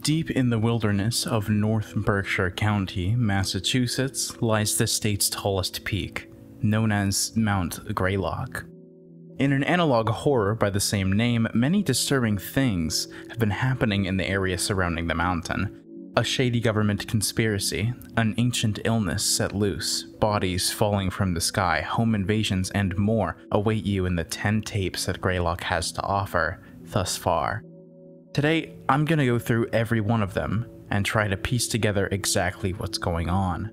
Deep in the wilderness of North Berkshire County, Massachusetts, lies the state's tallest peak, known as Mount Greylock. In an analog horror by the same name, many disturbing things have been happening in the area surrounding the mountain. A shady government conspiracy, an ancient illness set loose, bodies falling from the sky, home invasions, and more await you in the 10 tapes that Greylock has to offer thus far. Today, I'm gonna go through every one of them and try to piece together exactly what's going on.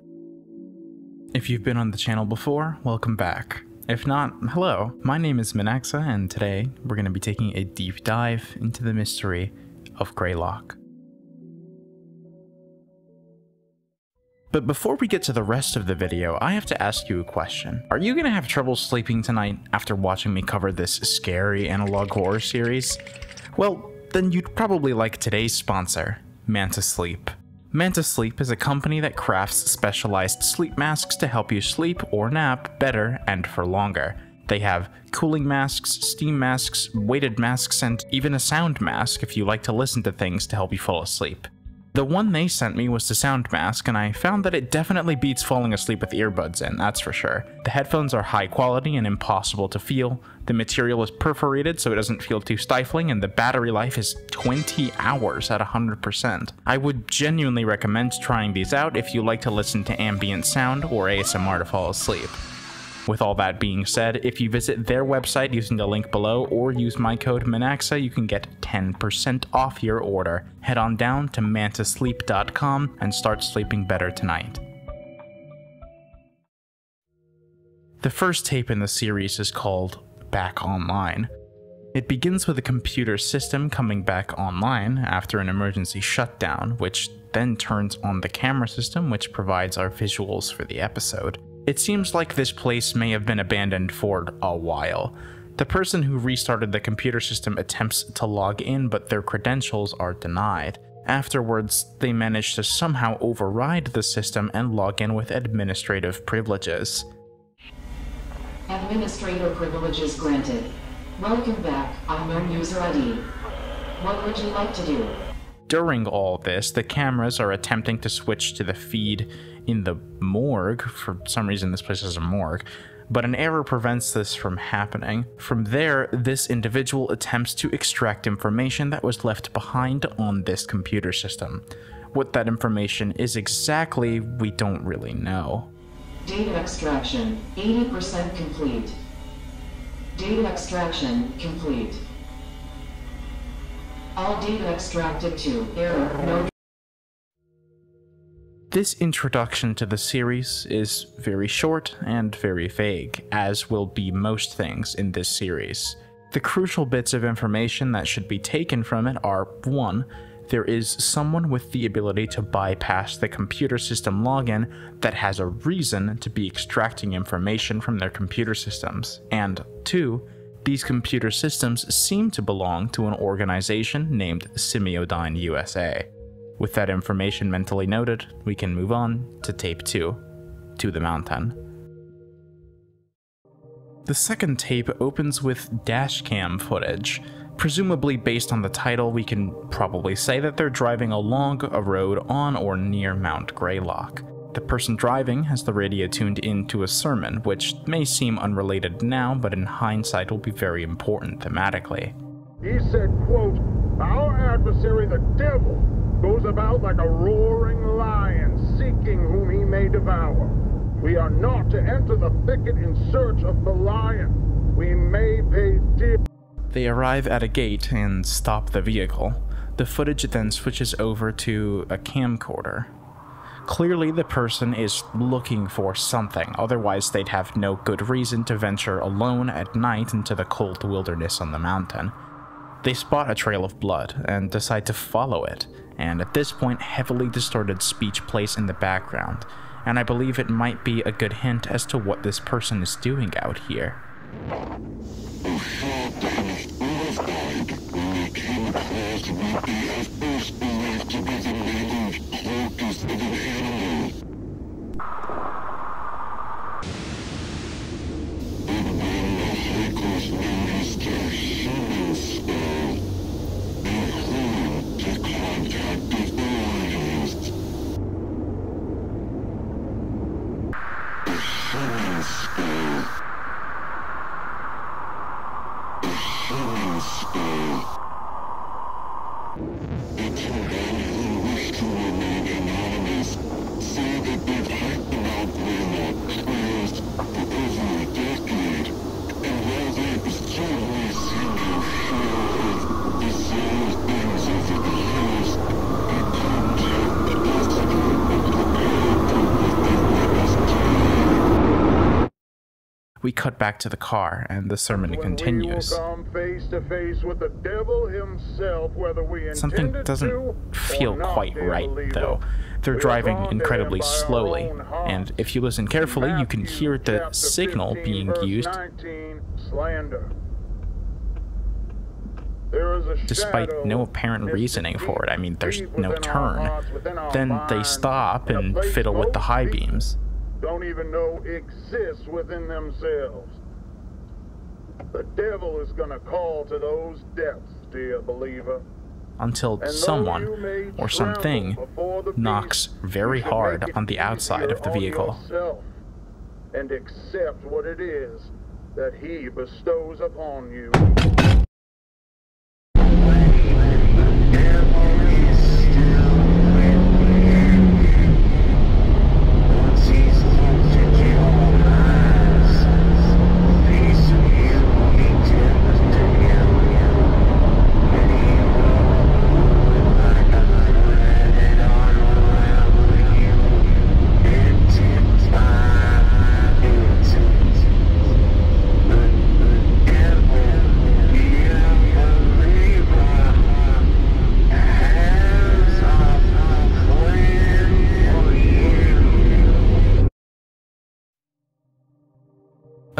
If you've been on the channel before, welcome back. If not, hello, my name is Minaxa, and today we're going to be taking a deep dive into the mystery of Greylock. But before we get to the rest of the video, I have to ask you a question. Are you going to have trouble sleeping tonight after watching me cover this scary analog horror series? Well, then you'd probably like today's sponsor, Manta Sleep. Manta Sleep is a company that crafts specialized sleep masks to help you sleep or nap better and for longer. They have cooling masks, steam masks, weighted masks, and even a sound mask if you like to listen to things to help you fall asleep. The one they sent me was the sound mask, and I found that it definitely beats falling asleep with earbuds in, that's for sure. The headphones are high quality and impossible to feel, the material is perforated so it doesn't feel too stifling, and the battery life is 20 hours at 100%. I would genuinely recommend trying these out if you like to listen to ambient sound or ASMR to fall asleep. With all that being said, if you visit their website using the link below or use my code MINAXA, you can get 10% off your order. Head on down to mantasleep.com and start sleeping better tonight. The first tape in the series is called Back Online. It begins with a computer system coming back online after an emergency shutdown, which then turns on the camera system, which provides our visuals for the episode. It seems like this place may have been abandoned for a while. The person who restarted the computer system attempts to log in, but their credentials are denied. Afterwards, they manage to somehow override the system and log in with administrative privileges. Administrator privileges granted. Welcome back, unknown user ID. What would you like to do? During all this, the cameras are attempting to switch to the feed in the morgue. For some reason, this place has a morgue. But an error prevents this from happening. From there, this individual attempts to extract information that was left behind on this computer system. What that information is exactly, we don't really know. Data extraction, 80% complete. Data extraction complete. All data extracted to error no this introduction to the series is very short and very vague, as will be most things in this series. The crucial bits of information that should be taken from it are 1. There is someone with the ability to bypass the computer system login that has a reason to be extracting information from their computer systems, and 2. These computer systems seem to belong to an organization named Semiodyne USA. With that information mentally noted, we can move on to tape 2, To the Mountain. The second tape opens with dashcam footage. Presumably based on the title, we can probably say that they're driving along a road on or near Mount Greylock. The person driving has the radio tuned into a sermon, which may seem unrelated now, but in hindsight will be very important thematically. He said, quote, Our adversary, the devil, goes about like a roaring lion, seeking whom he may devour. We are not to enter the thicket in search of the lion. We may pay dear. They arrive at a gate and stop the vehicle. The footage then switches over to a camcorder. Clearly, the person is looking for something, otherwise, they'd have no good reason to venture alone at night into the cold wilderness on the mountain. They spot a trail of blood and decide to follow it, and at this point heavily distorted speech plays in the background, and I believe it might be a good hint as to what this person is doing out here. We cut back to the car, and the sermon When continues. We will come face face with the devil himself, whether we Something doesn't feel quite right, though. They're driving incredibly him by our slowly, and if you listen carefully, you can hear the signal 15, being used 19, slander. There is a despite no apparent reasoning for it. I mean, there's no turn. hearts, within our Then they stop and fiddle with the high beams. Don't even know exists within themselves. The devil is gonna call to those depths, dear believer. until someone or something knocks very hard on the outside of the vehicle. And accept what it is that he bestows upon you.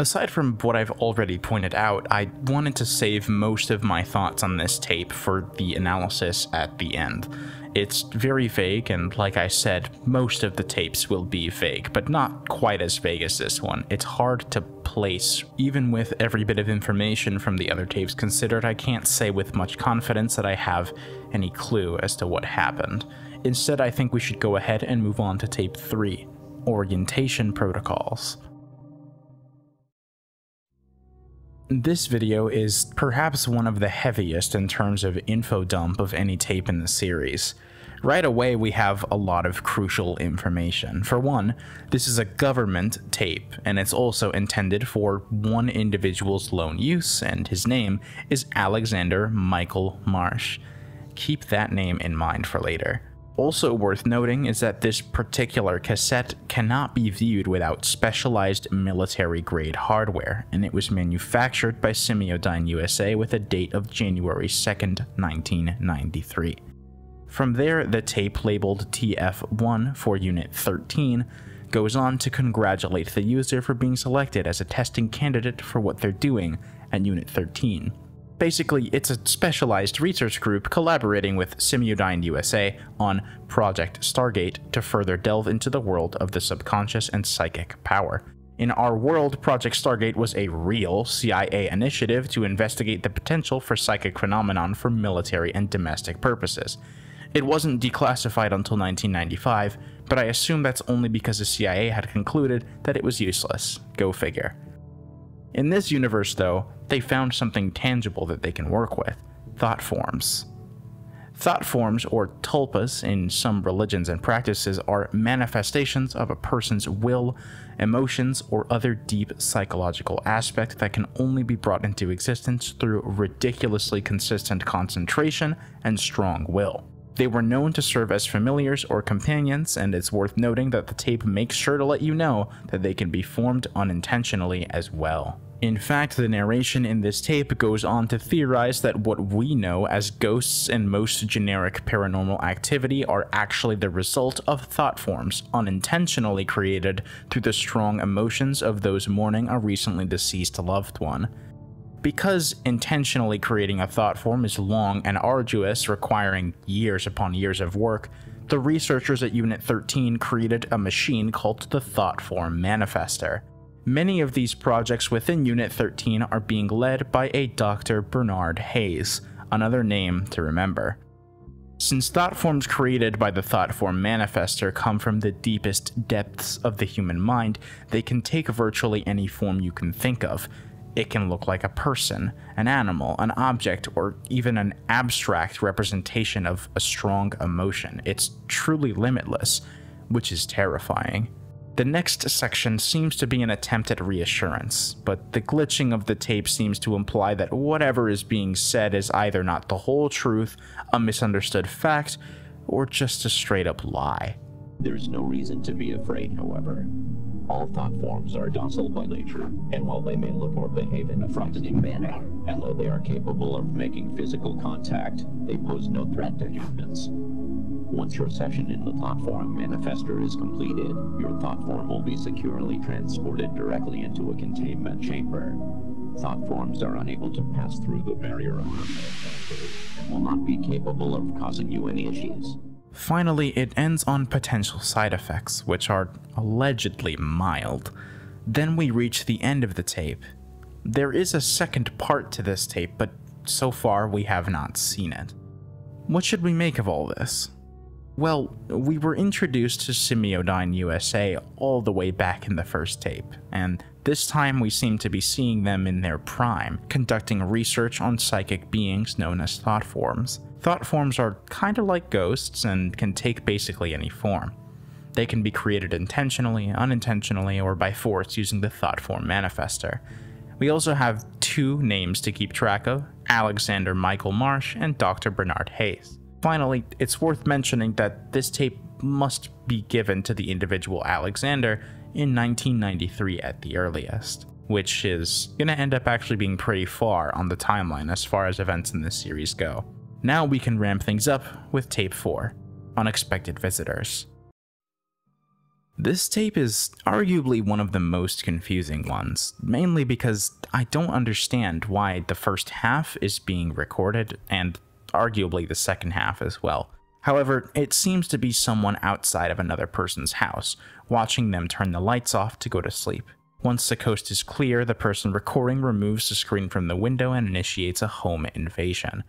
Aside from what I've already pointed out, I wanted to save most of my thoughts on this tape for the analysis at the end. It's very vague, and like I said, most of the tapes will be vague, but not quite as vague as this one. It's hard to place. Even with every bit of information from the other tapes considered, I can't say with much confidence that I have any clue as to what happened. Instead, I think we should go ahead and move on to tape 3 Orientation Protocols. This video is perhaps one of the heaviest in terms of info dump of any tape in the series. Right away, we have a lot of crucial information. For one, this is a government tape, and it's also intended for one individual's lone use, and his name is Alexander Michael Marsh. Keep that name in mind for later. Also worth noting is that this particular cassette cannot be viewed without specialized military grade hardware, and it was manufactured by Semiodyne USA with a date of January 2nd, 1993. From there, the tape labeled TF1 for Unit 13 goes on to congratulate the user for being selected as a testing candidate for what they're doing at Unit 13. Basically, it's a specialized research group collaborating with Semiodyne USA on Project Stargate to further delve into the world of the subconscious and psychic power. In our world, Project Stargate was a real CIA initiative to investigate the potential for psychic phenomenon for military and domestic purposes. It wasn't declassified until 1995, but I assume that's only because the CIA had concluded that it was useless. Go figure. In this universe, though, they found something tangible that they can work with thought forms. Thought forms, or tulpas, in some religions and practices, are manifestations of a person's will, emotions, or other deep psychological aspect that can only be brought into existence through ridiculously consistent concentration and strong will. They were known to serve as familiars or companions, and it's worth noting that the tape makes sure to let you know that they can be formed unintentionally as well. In fact, the narration in this tape goes on to theorize that what we know as ghosts and most generic paranormal activity are actually the result of thought forms unintentionally created through the strong emotions of those mourning a recently deceased loved one. Because intentionally creating a thought form is long and arduous, requiring years upon years of work, the researchers at Unit 13 created a machine called the Thought Form Manifester. Many of these projects within Unit 13 are being led by a Dr. Bernard Hayes, another name to remember. Since thought forms created by the Thought Form Manifester come from the deepest depths of the human mind, they can take virtually any form you can think of. It can look like a person, an animal, an object, or even an abstract representation of a strong emotion. It's truly limitless, which is terrifying. The next section seems to be an attempt at reassurance, but the glitching of the tape seems to imply that whatever is being said is either not the whole truth, a misunderstood fact, or just a straight up lie. There is no reason to be afraid, however. All thought forms are docile by nature, and while they may look or behave in a frightening manner, and though they are capable of making physical contact, they pose no threat to humans. Once your session in the thought form manifester is completed, your thought form will be securely transported directly into a containment chamber. Thought forms are unable to pass through the barrier of and will not be capable of causing you any issues. Finally, it ends on potential side effects, which are allegedly mild. Then we reach the end of the tape. There is a second part to this tape, but so far we have not seen it. What should we make of all this? Well, we were introduced to Semiodyne USA all the way back in the first tape, and this time we seem to be seeing them in their prime, conducting research on psychic beings known as thought forms. Thought forms are kinda like ghosts and can take basically any form. They can be created intentionally, unintentionally, or by force using the thought form manifester. We also have two names to keep track of Alexander Michael Marsh and Dr. Bernard Hayes. Finally, it's worth mentioning that this tape must be given to the individual Alexander in 1993 at the earliest, which is gonna end up actually being pretty far on the timeline as far as events in this series go. Now we can ramp things up with tape 4 Unexpected Visitors. This tape is arguably one of the most confusing ones, mainly because I don't understand why the first half is being recorded and arguably the second half as well. However, it seems to be someone outside of another person's house, watching them turn the lights off to go to sleep. Once the coast is clear, the person recording removes the screen from the window and initiates a home invasion.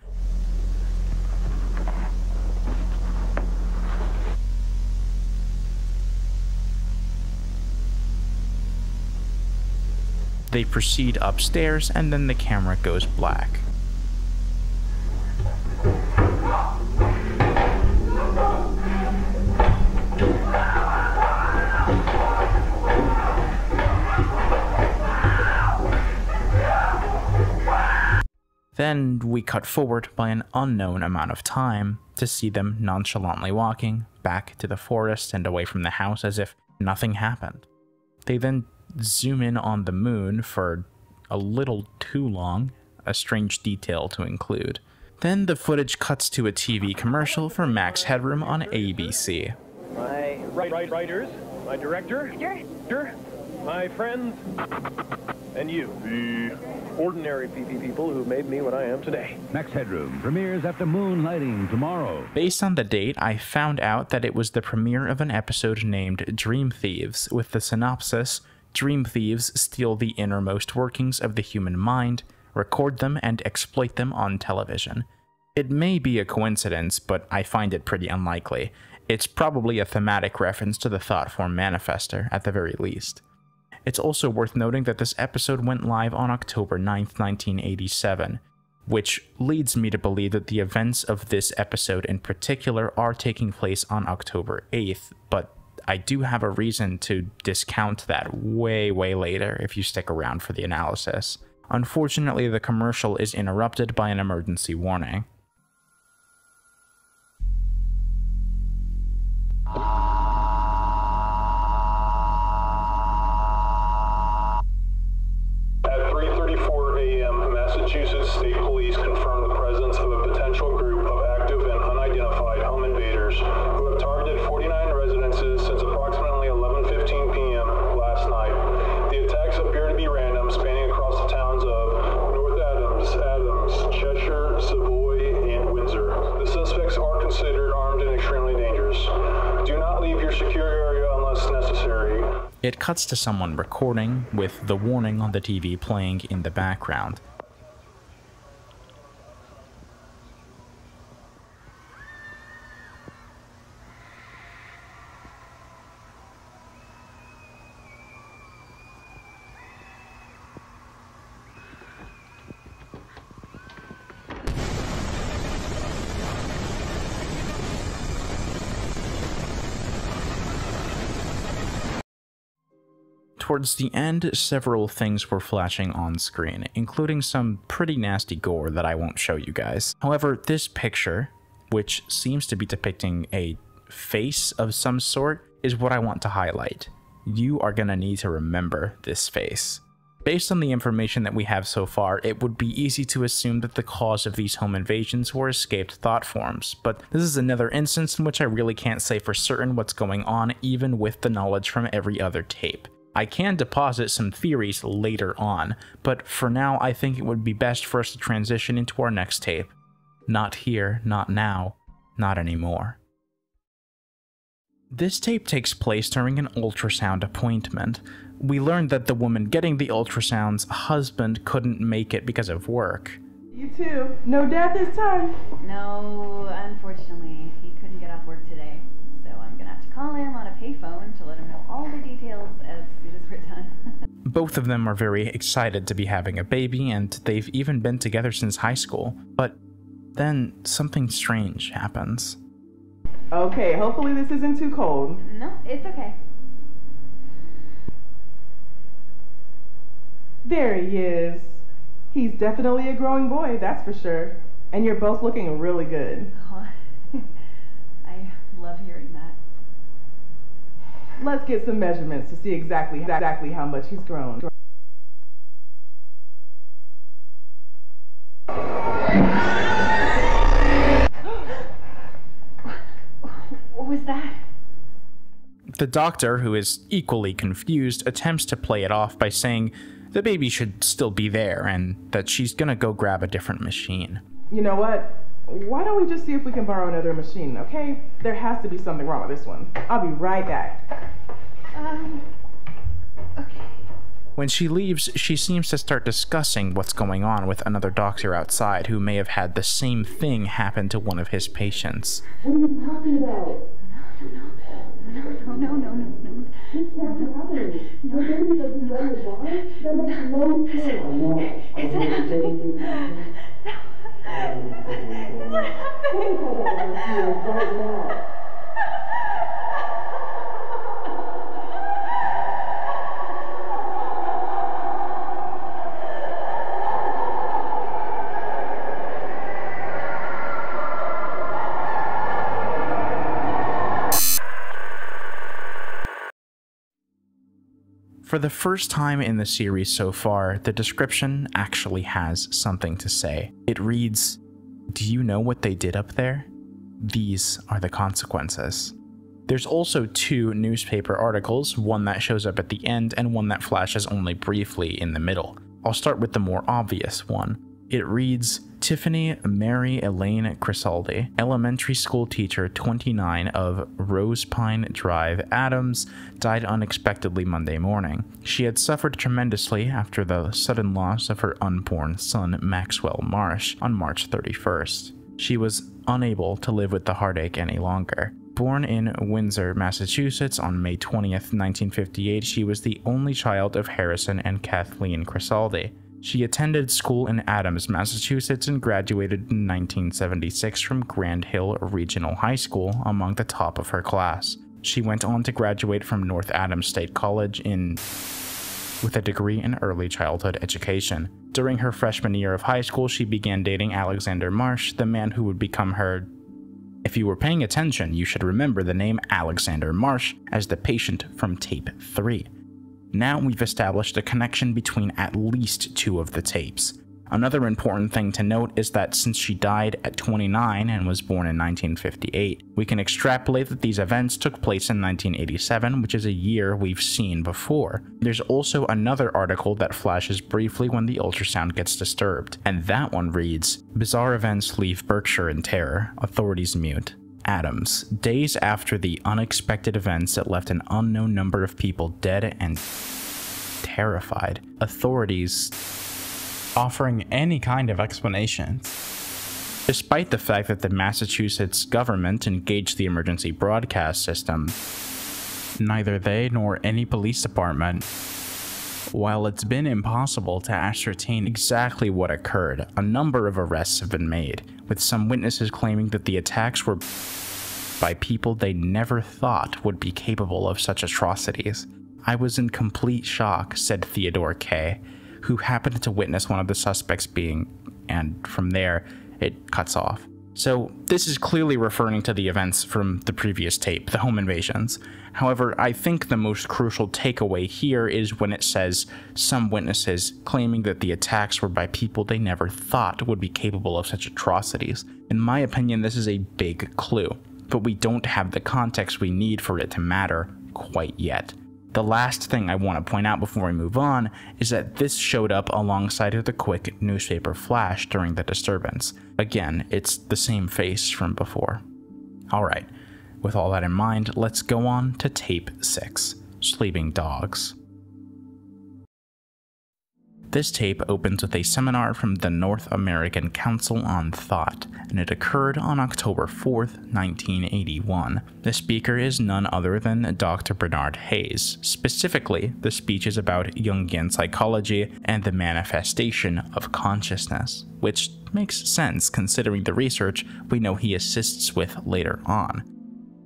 They proceed upstairs and then the camera goes black. Then we cut forward by an unknown amount of time to see them nonchalantly walking back to the forest and away from the house as if nothing happened. They then zoom in on the moon for a little too long, a strange detail to include. Then the footage cuts to a TV commercial for Max Headroom on ABC. My writers, my director, director, my friends, and you, the ordinary PP people who made me what I am today. Max Headroom premieres after moonlighting tomorrow. Based on the date, I found out that it was the premiere of an episode named Dream Thieves, with the synopsis Dream thieves steal the innermost workings of the human mind, record them, and exploit them on television. It may be a coincidence, but I find it pretty unlikely. It's probably a thematic reference to the Thoughtform Manifester, at the very least. It's also worth noting that this episode went live on October 9th, 1987, which leads me to believe that the events of this episode in particular are taking place on October 8th, but I do have a reason to discount that way, way later if you stick around for the analysis. Unfortunately, the commercial is interrupted by an emergency warning. It cuts to someone recording, with the warning on the TV playing in the background. Towards the end, several things were flashing on screen, including some pretty nasty gore that I won't show you guys. However, this picture, which seems to be depicting a face of some sort, is what I want to highlight. you are gonna need to remember this face. Based on the information that we have so far, it would be easy to assume that the cause of these home invasions were escaped thought forms, but this is another instance in which I really can't say for certain what's going on even with the knowledge from every other tape. I can deposit some theories later on, but for now I think it would be best for us to transition into our next tape. Not here, not now, not anymore. This tape takes place during an ultrasound appointment, we learned that the woman getting the ultrasound's husband couldn't make it because of work. You too. No dad this time. No, unfortunately, he couldn't get off work today. So I'm gonna have to call him on a payphone to let him know all the details Both of them are very excited to be having a baby, and they've even been together since high school. But then something strange happens. Okay, hopefully this isn't too cold. No, it's okay. There he is. He's definitely a growing boy, that's for sure. And you're both looking really good. Oh, I love hearing that. Let's get some measurements to see exactly exactly how much he's grown. what was that? The doctor, who is equally confused, attempts to play it off by saying the baby should still be there and that she's gonna go grab a different machine. You know what? Why don't we just see if we can borrow another machine, okay? There has to be something wrong with this one. I'll be right back. Um, okay. When she leaves, she seems to start discussing what's going on with another doctor outside who may have had the same thing happen to one of his patients. What are you talking about? No, no, no, no, no, no. No? Right now. For the first time in the series so far, the description actually has something to say. It reads, Do you know what they did up there? These are the consequences. There's also two newspaper articles, one that shows up at the end and one that flashes only briefly in the middle. I'll start with the more obvious one. It reads Tiffany Mary Elaine Crisaldi, elementary school teacher 29 of Rosepine Drive, Adams, died unexpectedly Monday morning. She had suffered tremendously after the sudden loss of her unborn son, Maxwell Marsh, on March 31st. She was unable to live with the heartache any longer. Born in Windsor, Massachusetts on May 20th, 1958, she was the only child of Harrison and Kathleen Crisaldi. She attended school in Adams, Massachusetts and graduated in 1976 from Grand Hill Regional High School among the top of her class. She went on to graduate from North Adams State College in with a degree in early childhood education. During her freshman year of high school, she began dating Alexander Marsh, the man who would become her if you were paying attention, you should remember the name Alexander Marsh as the patient from tape 3. Now we've established a connection between at least two of the tapes. Another important thing to note is that since she died at 29 and was born in 1958, we can extrapolate that these events took place in 1987, which is a year we've seen before. There's also another article that flashes briefly when the ultrasound gets disturbed, and that one reads Bizarre events leave Berkshire in terror, authorities mute. Adams, days after the unexpected events that left an unknown number of people dead and terrified, authorities offering any kind of explanation. Despite the fact that the Massachusetts government engaged the emergency broadcast system, neither they nor any police department while it's been impossible to ascertain exactly what occurred, a number of arrests have been made, with some witnesses claiming that the attacks were by people they never thought would be capable of such atrocities. I was in complete shock, said Theodore K., who happened to witness one of the suspects being, and from there, it cuts off. So, this is clearly referring to the events from the previous tape, the home invasions. However, I think the most crucial takeaway here is when it says some witnesses claiming that the attacks were by people they never thought would be capable of such atrocities. In my opinion, this is a big clue, but we don't have the context we need for it to matter quite yet. The last thing I want to point out before we move on is that this showed up alongside of the quick newspaper flash during the disturbance. Again, it's the same face from before. Alright, with all that in mind, let's go on to tape 6 Sleeping Dogs. This tape opens with a seminar from the North American Council on Thought, and it occurred on October 4th, 1981. The speaker is none other than Dr. Bernard Hayes. Specifically, the speech is about Jungian psychology and the manifestation of consciousness, which makes sense considering the research we know he assists with later on.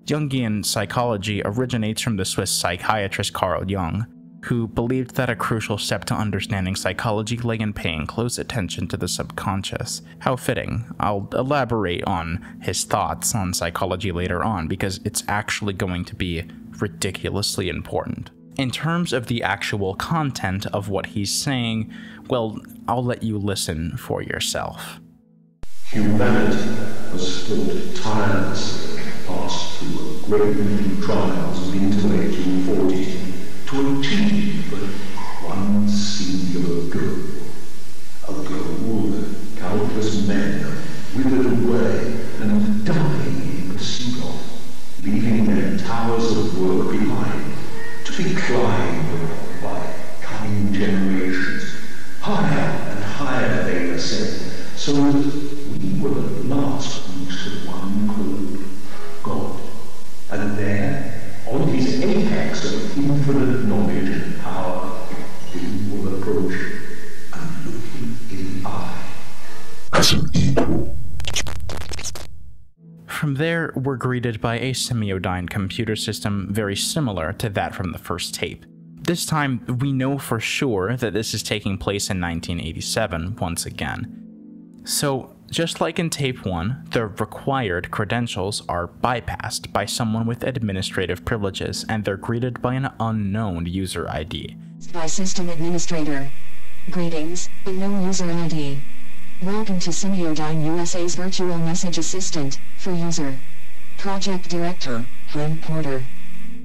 Jungian psychology originates from the Swiss psychiatrist Carl Jung, who believed that a crucial step to understanding psychology lay in paying close attention to the subconscious. How fitting. I'll elaborate on his thoughts on psychology later on because it's actually going to be ridiculously important. In terms of the actual content of what he's saying, well, I'll let you listen for yourself. Humanity has fought tirelessly passed through a great many trials of intellectual fortitude but one singular goal. We're greeted by a semiodyne computer system very similar to that from the first tape. This time, we know for sure that this is taking place in 1987 once again. So, just like in tape 1, the required credentials are bypassed by someone with administrative privileges and they're greeted by an unknown user ID. By System Administrator. Greetings, unknown user ID. Welcome to Semiodyne USA's Virtual Message Assistant, for user. Project Director, Frank Porter.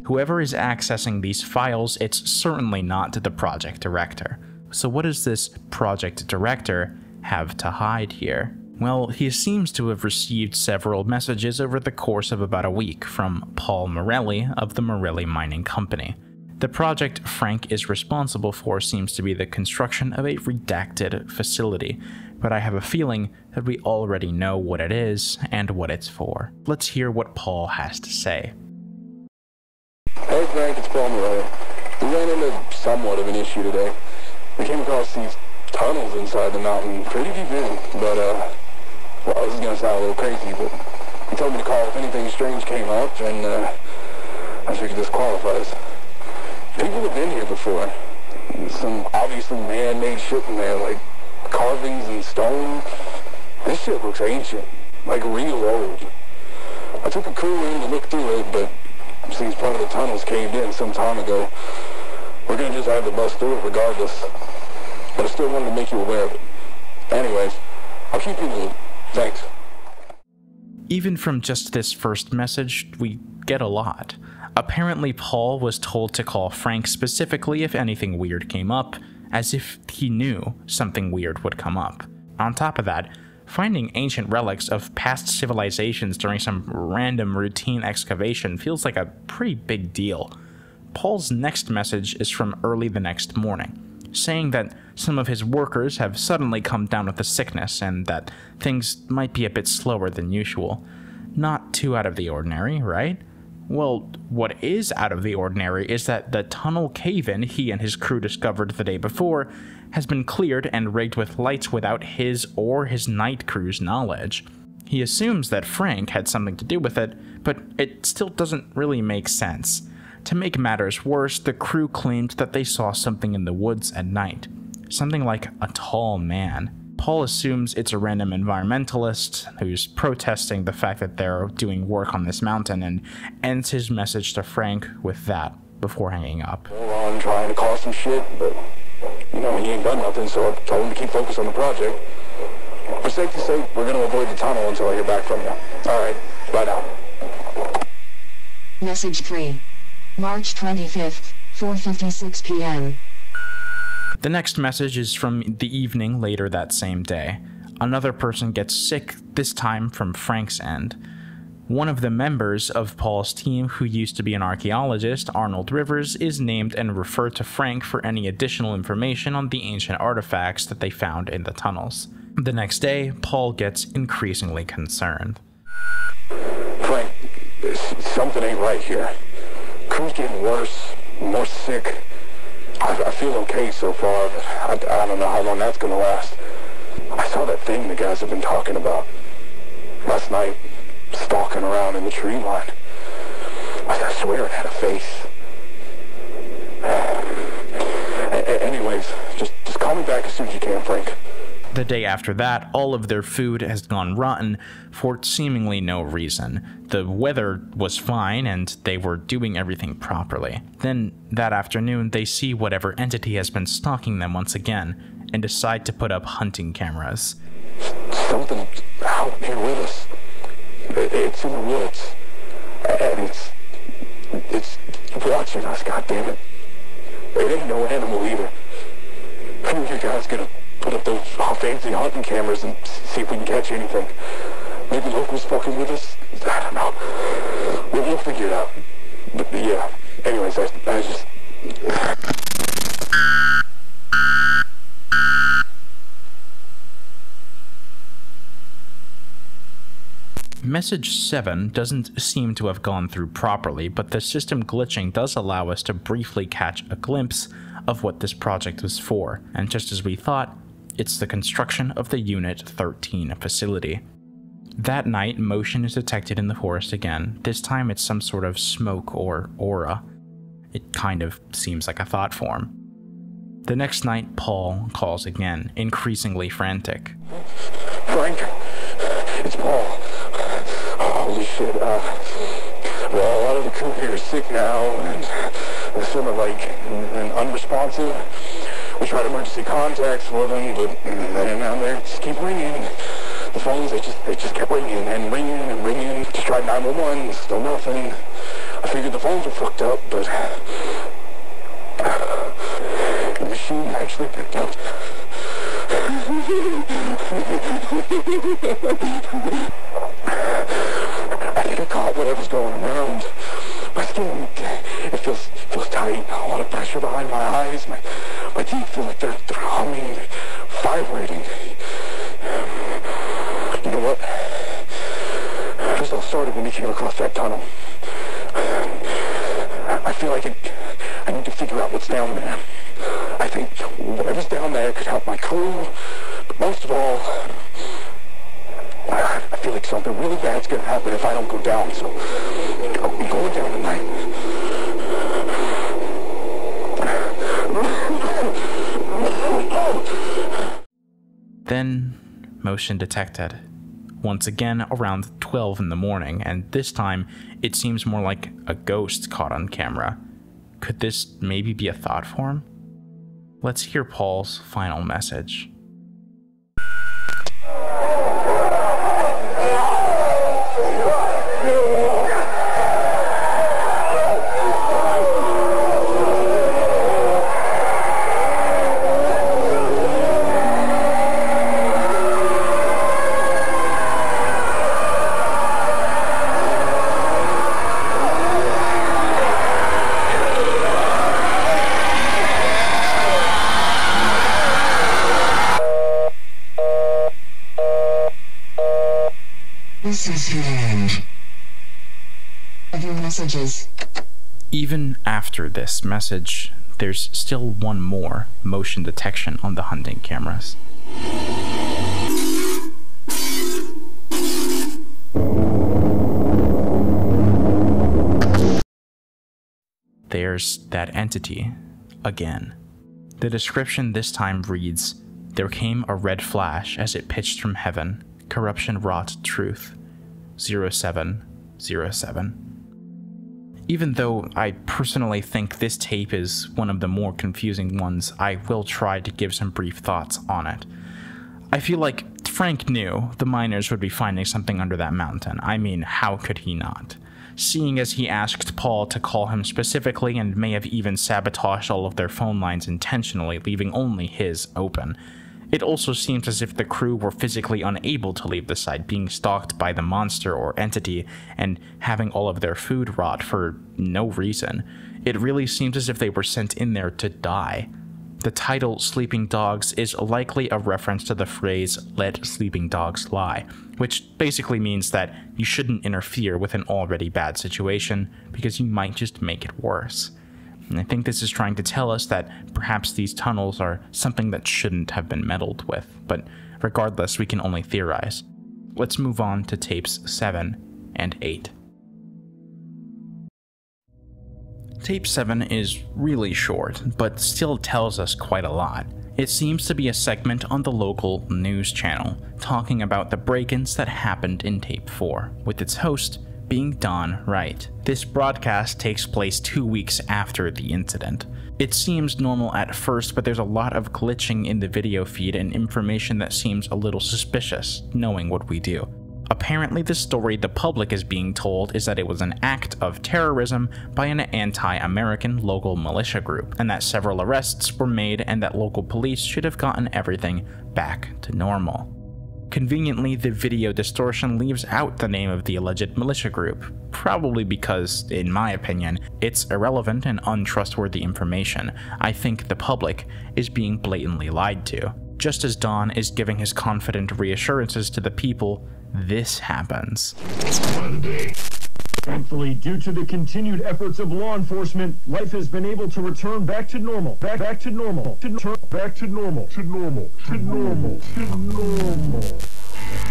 Whoever is accessing these files, it's certainly not the project director. So what does this project director have to hide here? Well, he seems to have received several messages over the course of about a week from Paul Morelli of the Morelli Mining Company. The project Frank is responsible for seems to be the construction of a redacted facility, but I have a feeling that we already know what it is and what it's for. Let's hear what Paul has to say. Hey Frank, it's Paul Morelli. We ran into somewhat of an issue today. We came across these tunnels inside the mountain, pretty deep in, but uh, well, this is gonna sound a little crazy, but he told me to call if anything strange came up, and uh, I figured this qualifies. People have been here before. Some obviously man-made shit in there, like carvings and stone. This shit looks ancient, like real old. I took a crew in to look through it, but since part of the tunnels caved in some time ago, we're gonna just have to bust through it regardless. But I still wanted to make you aware of it. Anyways, I'll keep you in the loop. Thanks. Even from just this first message, we get a lot. Apparently, Paul was told to call Frank specifically if anything weird came up, as if he knew something weird would come up. On top of that, finding ancient relics of past civilizations during some random routine excavation feels like a pretty big deal. Paul's next message is from early the next morning saying that some of his workers have suddenly come down with a sickness and that things might be a bit slower than usual. Not too out of the ordinary, right? Well, what is out of the ordinary is that the tunnel cave in he and his crew discovered the day before has been cleared and rigged with lights without his or his night crew's knowledge. He assumes that Frank had something to do with it, but it still doesn't really make sense. To make matters worse, the crew claimed that they saw something in the woods at night. Something like a tall man. Paul assumes it's a random environmentalist who's protesting the fact that they're doing work on this mountain and ends his message to Frank with that before hanging up. Ron trying to cause some shit, but you know, he ain't done nothing, so I told him to keep focused on the project. For safety's sake, we're gonna avoid the tunnel until I hear back from you. Alright, bye now. Message 3. March 25th, 4.56 p.m. The next message is from the evening later that same day. Another person gets sick, this time from Frank's end. One of the members of Paul's team, who used to be an archaeologist, Arnold Rivers, is named and referred to Frank for any additional information on the ancient artifacts that they found in the tunnels. The next day, Paul gets increasingly concerned. Frank, something ain't right here. Crew's getting worse, more sick. I, I feel okay so far, but I, I don't know how long that's gonna last. I saw that thing the guys have been talking about. Last night, stalking around in the tree line. I, I swear it had a face. Anyways, just, just call me back as soon as. The day after that, all of their food has gone rotten for seemingly no reason. The weather was fine and they were doing everything properly. Then, that afternoon, they see whatever entity has been stalking them once again and decide to put up hunting cameras. Something out here with us. It's in the woods. And it's, it's watching us, goddammit. It ain't no animal either. Who you guys gonna put up those fancy hunting cameras and see if we can catch anything? Maybe locals fucking with us? I don't know. We'll, we'll figure it out. But yeah, anyways, I, I just... Message 7 doesn't seem to have gone through properly, but the system glitching does allow us to briefly catch a glimpse of what this project was for, and just as we thought, it's the construction of the Unit 13 facility. That night, motion is detected in the forest again. This time it's some sort of smoke or aura. It kind of seems like a thought form. The next night, Paul calls again, increasingly frantic. Frank, it's Paul. Holy shit, uh, well, a lot of the crew here is sick now, and some are like and unresponsive. We tried emergency contacts for them, but mm, they now they just keep ringing. The phones, they just, they just kept ringing and ringing and ringing. Just tried 911, still nothing. I figured the phones were fucked up, but uh, the machine actually picked up. I think I caught whatever's going around. My skin, it feels feels tight. A lot of pressure behind my eyes. My my teeth feel like they're, they're humming, vibrating. You know what? This all started when we came across that tunnel. I feel like it, I need to figure out what's down there. I think whatever's down there could help my crew, but most of all, I I feel like something really bad's gonna happen if I don't go down, so I'm going down tonight. Then, motion detected. Once again, around 12 in the morning, and this time it seems more like a ghost caught on camera. Could this maybe be a thought form? Let's hear Paul's final message. This is the end of your messages. Even after this message, there's still one more motion detection on the hunting cameras. There's that entity again. The description this time reads There came a red flash as it pitched from heaven. Corruption wrought truth. 0707. Even though I personally think this tape is one of the more confusing ones, I will try to give some brief thoughts on it. I feel like Frank knew the miners would be finding something under that mountain. I mean, how could he not? Seeing as he asked Paul to call him specifically and may have even sabotaged all of their phone lines intentionally, leaving only his open. It also seems as if the crew were physically unable to leave the site, being stalked by the monster or entity and having all of their food rot for no reason. It really seems as if they were sent in there to die. The title Sleeping Dogs is likely a reference to the phrase let sleeping dogs lie, which basically means that you shouldn't interfere with an already bad situation because you might just make it worse. And I think this is trying to tell us that perhaps these tunnels are something that shouldn't have been meddled with, but regardless, we can only theorize. Let's move on to tapes 7 and 8. Tape 7 is really short, but still tells us quite a lot. It seems to be a segment on the local news channel, talking about the break ins that happened in Tape 4, with its host, being done right. This broadcast takes place two weeks after the incident. It seems normal at first, but there's a lot of glitching in the video feed and information that seems a little suspicious, knowing what we do. Apparently, the story the public is being told is that it was an act of terrorism by an anti American local militia group, and that several arrests were made, and that local police should have gotten everything back to normal. Conveniently, the video distortion leaves out the name of the alleged militia group, probably because, in my opinion, it's irrelevant and untrustworthy information. I think the public is being blatantly lied to. Just as Don is giving his confident reassurances to the people, this happens. Thankfully, due to the continued efforts of law enforcement, life has been able to return back to normal. Back, back to normal. To turn back to normal. To normal. To normal. To normal. Back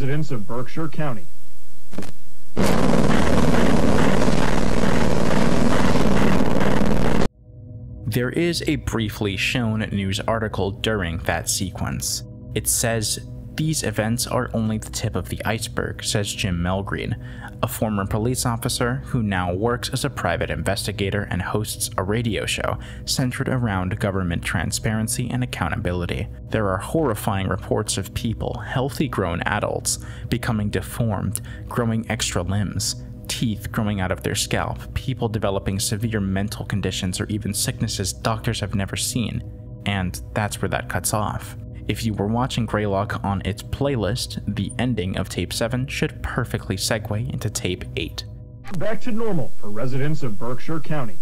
residents of Berkshire County. There is a briefly shown news article during that sequence. It says, These events are only the tip of the iceberg, says Jim Melgreen, a former police officer who now works as a private investigator and hosts a radio show centered around government transparency and accountability. There are horrifying reports of people, healthy grown adults, becoming deformed, growing extra limbs, teeth growing out of their scalp, people developing severe mental conditions or even sicknesses doctors have never seen. And that's where that cuts off. If you were watching Greylock on its playlist, the ending of tape 7 should perfectly segue into tape 8. Back to normal for residents of Berkshire County.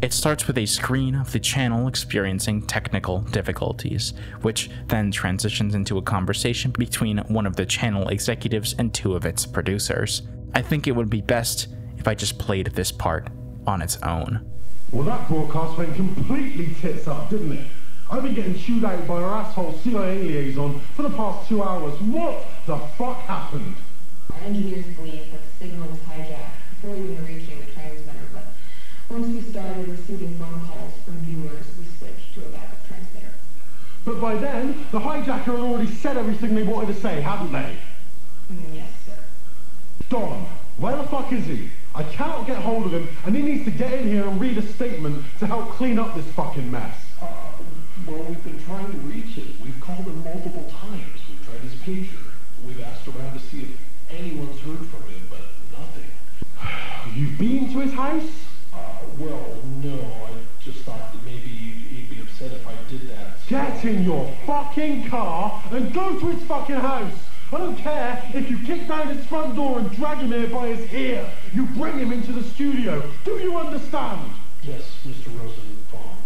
It starts with a screen of the channel experiencing technical difficulties, which then transitions into a conversation between one of the channel executives and two of its producers. I think it would be best if I just played this part on its own. Well, that broadcast went completely tits up, didn't it? I've been getting chewed out by our asshole CIA liaison for the past two hours. What the fuck happened? Our engineers believe that the signal was hijacked before even reaching the transmitter, but once we started receiving phone calls from viewers, we switched to a backup transmitter. But by then, the hijacker had already said everything they wanted to say, hadn't they? Mm, yes, sir. Don, where the fuck is he? I cannot get hold of him, and he needs to get in here and read a statement to help clean up this fucking mess. Uh, well, we've been trying to reach him. We've called him multiple times. We've tried his pager. We've asked around to see if anyone's heard from him, but nothing. You've been to his house? Uh, well, no. I just thought that maybe he'd be upset if I did that. so- Get in your fucking car and go to his fucking house. I don't care if you kick down his front door and drag him here by his ear. You bring him into the studio. Do you understand? Yes, Mr. Rosenbaum.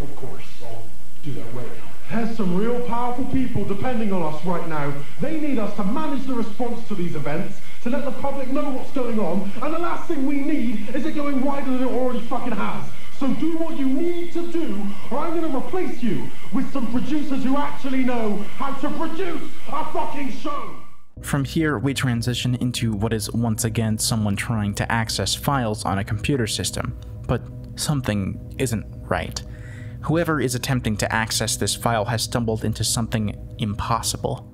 Of course, I'll do that right now. There's some real powerful people depending on us right now. They need us to manage the response to these events, to let the public know what's going on, and the last thing we need is it going wider than it already fucking has. So do what you need to do, or I'm gonna replace you with some producers who actually know how to produce a fucking show! From here, we transition into what is once again someone trying to access files on a computer system, but something isn't right. Whoever is attempting to access this file has stumbled into something impossible.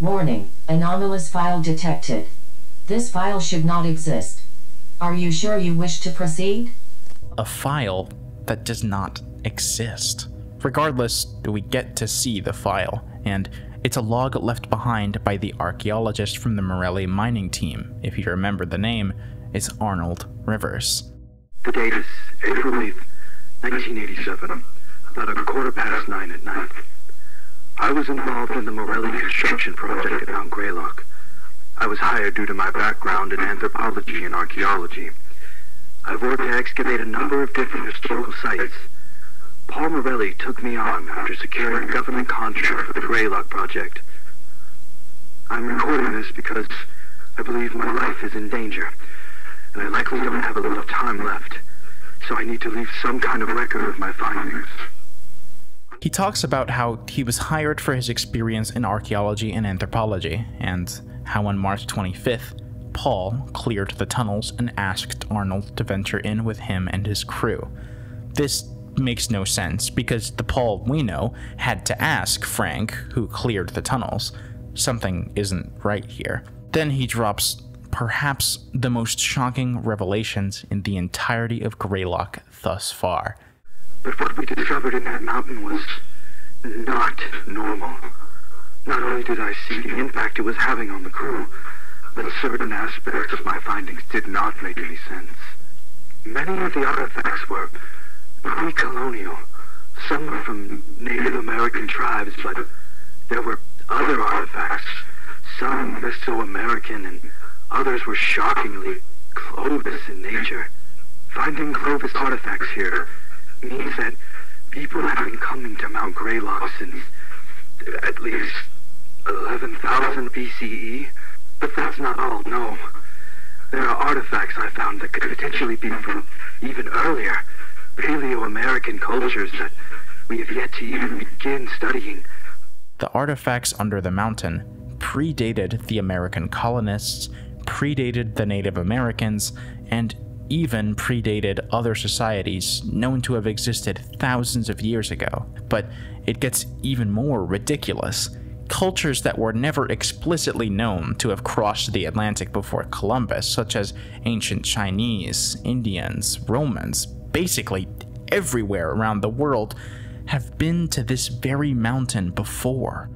Warning, anomalous file detected. This file should not exist. Are you sure you wish to proceed? A file that does not exist. Regardless, we get to see the file, and it's a log left behind by the archaeologist from the Morelli mining team. If you remember the name, it's Arnold Rivers. The date is April 8th, 1987, about a quarter past nine at night. I was involved in the Morelli construction project at Mount Greylock. I was hired due to my background in anthropology and archaeology. I've worked to excavate a number of different historical sites, Paul Morelli took me on after securing a government contract for the Greylock project. I'm recording this because I believe my life is in danger, and I likely don't have a lot of time left, so I need to leave some kind of record of my findings. He talks about how he was hired for his experience in archaeology and anthropology, and how on March 25th, Paul cleared the tunnels and asked Arnold to venture in with him and his crew. This makes no sense because the Paul we know had to ask Frank, who cleared the tunnels. Something isn't right here. Then he drops perhaps the most shocking revelations in the entirety of Greylock thus far. But what we discovered in that mountain was not normal. Not only did I see the impact it was having on the crew, but certain aspects of my findings did not make any sense. Many of the artifacts were pre-colonial. Some were from Native American tribes, but there were other artifacts. Some Mesoamerican and others were shockingly Clovis in nature. Finding Clovis artifacts here means that people have been coming to Mount Greylock since at least 11,000 BCE. But that's not all, no. There are artifacts I found that could potentially be from even earlier. Paleo-American cultures that we have yet to even begin studying. The artifacts under the mountain predated the American colonists, predated the Native Americans, and even predated other societies known to have existed thousands of years ago. But it gets even more ridiculous. Cultures that were never explicitly known to have crossed the Atlantic before Columbus, such as ancient Chinese, Indians, Romans, basically everywhere around the world have been to this very mountain before.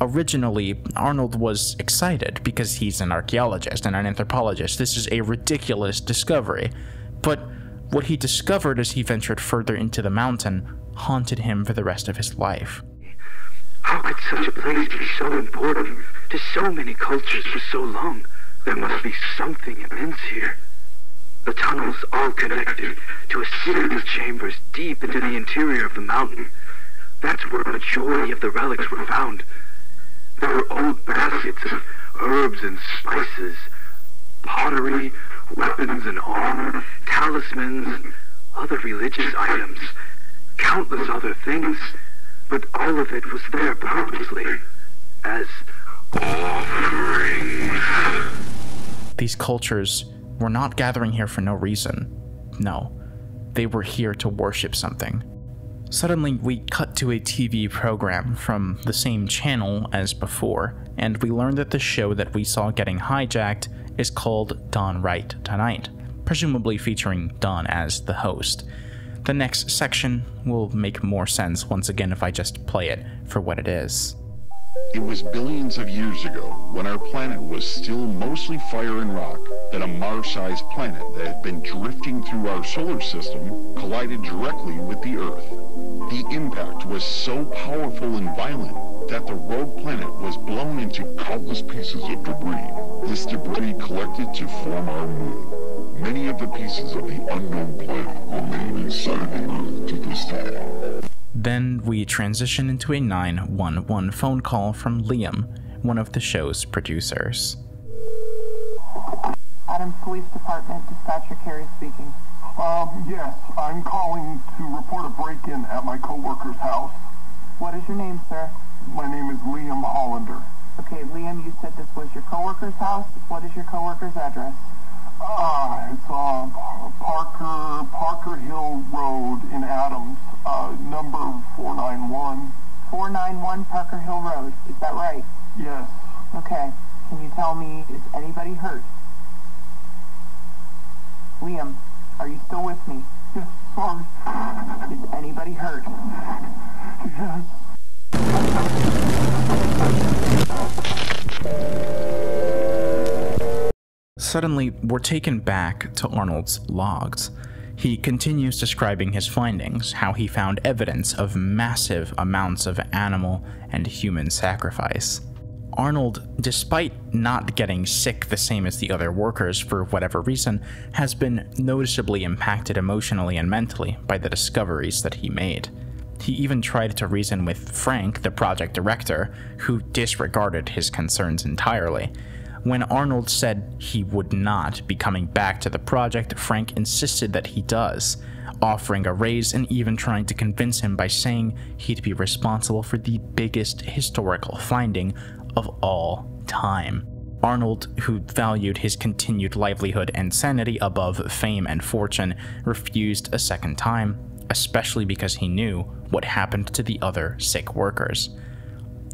Originally, Arnold was excited because he's an archaeologist and an anthropologist. This is a ridiculous discovery. But what he discovered as he ventured further into the mountain haunted him for the rest of his life. Oh, How could such a place be so important to so many cultures for so long? There must be something immense here. The tunnels all connected to a series of chambers deep into the interior of the mountain. That's where a majority of the relics were found. There were old baskets of herbs and spices, pottery, weapons and armor, talismans, other religious items, countless other things, but all of it was there purposely, as offerings. These cultures were not gathering here for no reason. No, they were here to worship something. Suddenly, we cut to a TV program from the same channel as before, and we learn that the show that we saw getting hijacked is called Don Right Tonight, presumably featuring Don as the host. The next section will make more sense once again if I just play it for what it is. It was billions of years ago, when our planet was still mostly fire and rock, that a Mars-sized planet that had been drifting through our solar system collided directly with the Earth. The impact was so powerful and violent that the rogue planet was blown into countless pieces of debris. This debris collected to form our moon. Many of the pieces of the unknown planet remain inside the Earth to this day. Then we transition into a 911 phone call from Liam, one of the show's producers. Adams Police Department, Dispatcher Carey speaking. Um, yes, I'm calling to report a break-in at my coworker's house. What is your name, sir? My name is Liam Hollander. Okay, Liam, you said this was your coworker's house. What is your coworker's address? Ah, it's on Parker Parker Hill Road in Adams, uh, number 491. 491 Parker Hill Road, is that right? Yes. Okay, can you tell me, is anybody hurt? Liam, are you still with me? Yes, sorry. Is anybody hurt? Yes. Suddenly, we're taken back to Arnold's logs. He continues describing his findings, how he found evidence of massive amounts of animal and human sacrifice. Arnold, despite not getting sick the same as the other workers for whatever reason, has been noticeably impacted emotionally and mentally by the discoveries that he made. He even tried to reason with Frank, the project director, who disregarded his concerns entirely. When Arnold said he would not be coming back to the project, Frank insisted that he does, offering a raise and even trying to convince him by saying he'd be responsible for the biggest historical finding of all time. Arnold, who valued his continued livelihood and sanity above fame and fortune, refused a second time, especially because he knew what happened to the other sick workers.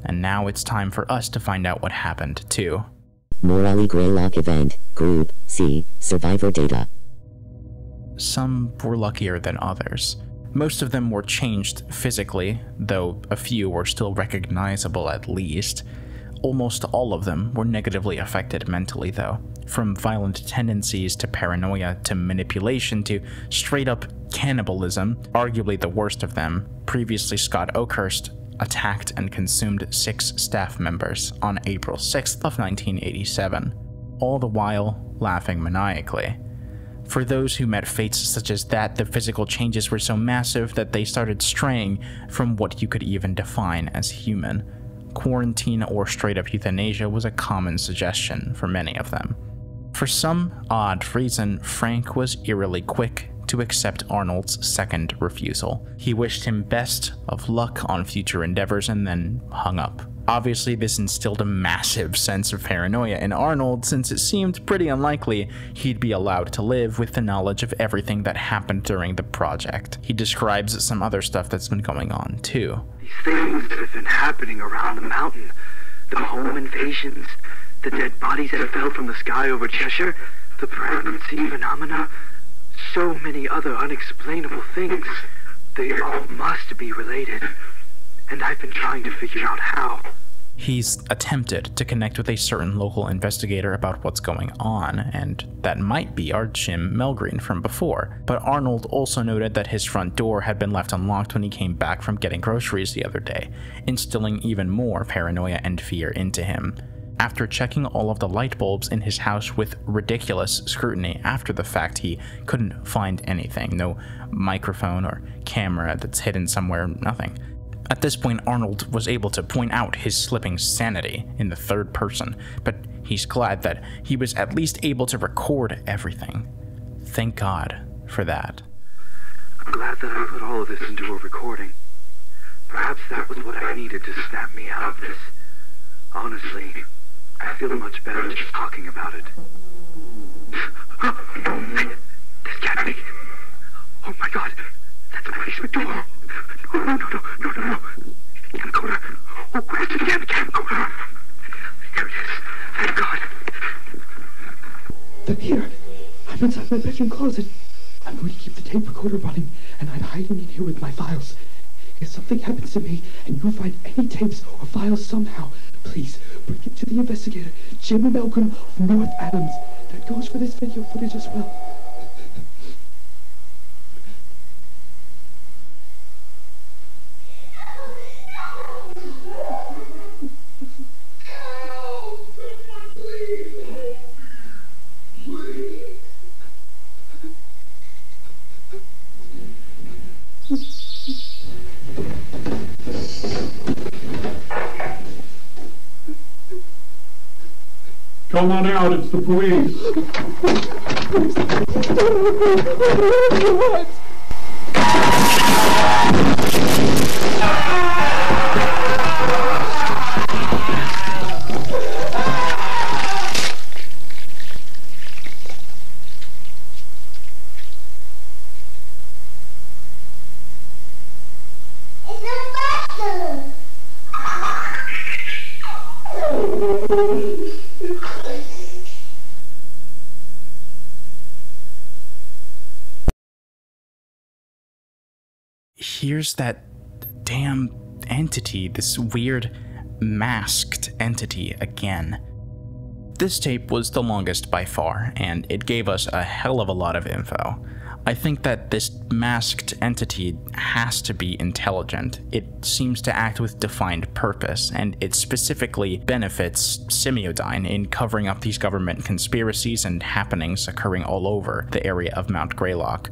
And now it's time for us to find out what happened too. Morelli Greylock event, Group C, Survivor data. Some were luckier than others. Most of them were changed physically, though a few were still recognizable at least. Almost all of them were negatively affected mentally, though, from violent tendencies to paranoia to manipulation to straight up cannibalism, arguably the worst of them. Previously, Scott Oakhurst attacked and consumed six staff members on April 6th of 1987, all the while laughing maniacally. For those who met fates such as that, the physical changes were so massive that they started straying from what you could even define as human. Quarantine or straight up euthanasia was a common suggestion for many of them. For some odd reason, Frank was eerily quick to accept Arnold's second refusal. He wished him best of luck on future endeavors and then hung up. Obviously, this instilled a massive sense of paranoia in Arnold since it seemed pretty unlikely he'd be allowed to live with the knowledge of everything that happened during the project. He describes some other stuff that's been going on too. These things that have been happening around the mountain, the home invasions, the dead bodies that fell from the sky over Cheshire, the pregnancy phenomena, so many other unexplainable things. They all must be related. And I've been trying to figure out how. He's attempted to connect with a certain local investigator about what's going on, and that might be our Jim Melgreen from before. But Arnold also noted that his front door had been left unlocked when he came back from getting groceries the other day, instilling even more paranoia and fear into him. After checking all of the light bulbs in his house with ridiculous scrutiny after the fact, he couldn't find anything no microphone or camera that's hidden somewhere, nothing. At this point, Arnold was able to point out his slipping sanity in the third person, but he's glad that he was at least able to record everything. Thank God for that. I'm glad that I put all of this into a recording. Perhaps that was what I needed to snap me out of this. Honestly, I feel much better just talking about it. this can't be. Oh my god, that's the basement door. No, no, no, no, no, no, no. Camcorder. Oh, where's the damn camcorder? Here it is. Thank God. They're here. I'm inside my bedroom closet. I'm going to keep the tape recorder running, and I'm hiding in here with my files. If something happens to me, and you find any tapes or files somehow, please bring it to the investigator, Jim Malcolm of North Adams. That goes for this video footage as well. Come on out, it's the police. Here's that damn entity, this weird masked entity again. This tape was the longest by far, and it gave us a hell of a lot of info. I think that this masked entity has to be intelligent. It seems to act with defined purpose, and it specifically benefits Semiodyne in covering up these government conspiracies and happenings occurring all over the area of Mount Greylock.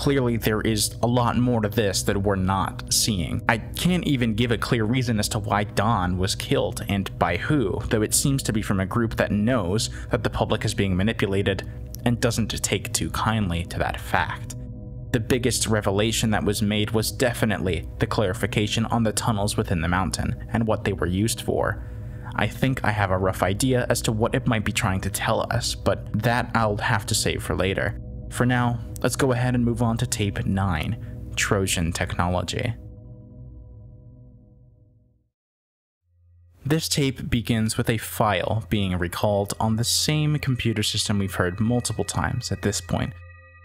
Clearly, there is a lot more to this that we're not seeing. I can't even give a clear reason as to why Don was killed and by who, though it seems to be from a group that knows that the public is being manipulated and doesn't take too kindly to that fact. The biggest revelation that was made was definitely the clarification on the tunnels within the mountain and what they were used for. I think I have a rough idea as to what it might be trying to tell us, but that I'll have to save for later. For now, let's go ahead and move on to tape 9 Trojan Technology. This tape begins with a file being recalled on the same computer system we've heard multiple times at this point.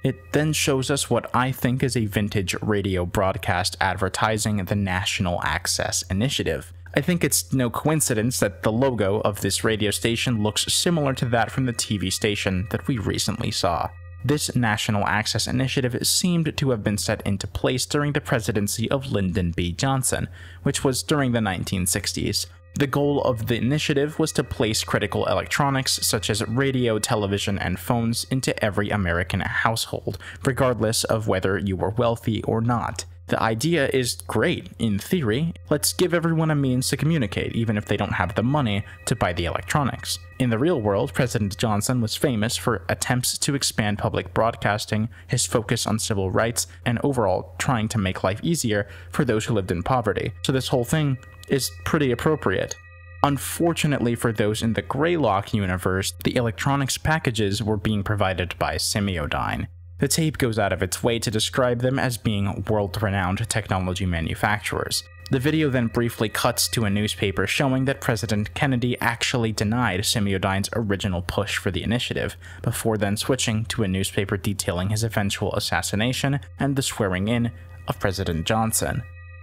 It then shows us what I think is a vintage radio broadcast advertising the National Access Initiative. I think it's no coincidence that the logo of this radio station looks similar to that from the TV station that we recently saw. This National Access Initiative seemed to have been set into place during the presidency of Lyndon B. Johnson, which was during the 1960s. The goal of the initiative was to place critical electronics such as radio, television, and phones into every American household, regardless of whether you were wealthy or not. The idea is great, in theory. Let's give everyone a means to communicate, even if they don't have the money to buy the electronics. In the real world, President Johnson was famous for attempts to expand public broadcasting, his focus on civil rights, and overall trying to make life easier for those who lived in poverty. So this whole thing is pretty appropriate. Unfortunately for those in the Greylock universe, the electronics packages were being provided by Semiodyne. The tape goes out of its way to describe them as being world-renowned technology manufacturers. The video then briefly cuts to a newspaper showing that President Kennedy actually denied Semiodyne's original push for the initiative, before then switching to a newspaper detailing his eventual assassination and the swearing in of President Johnson.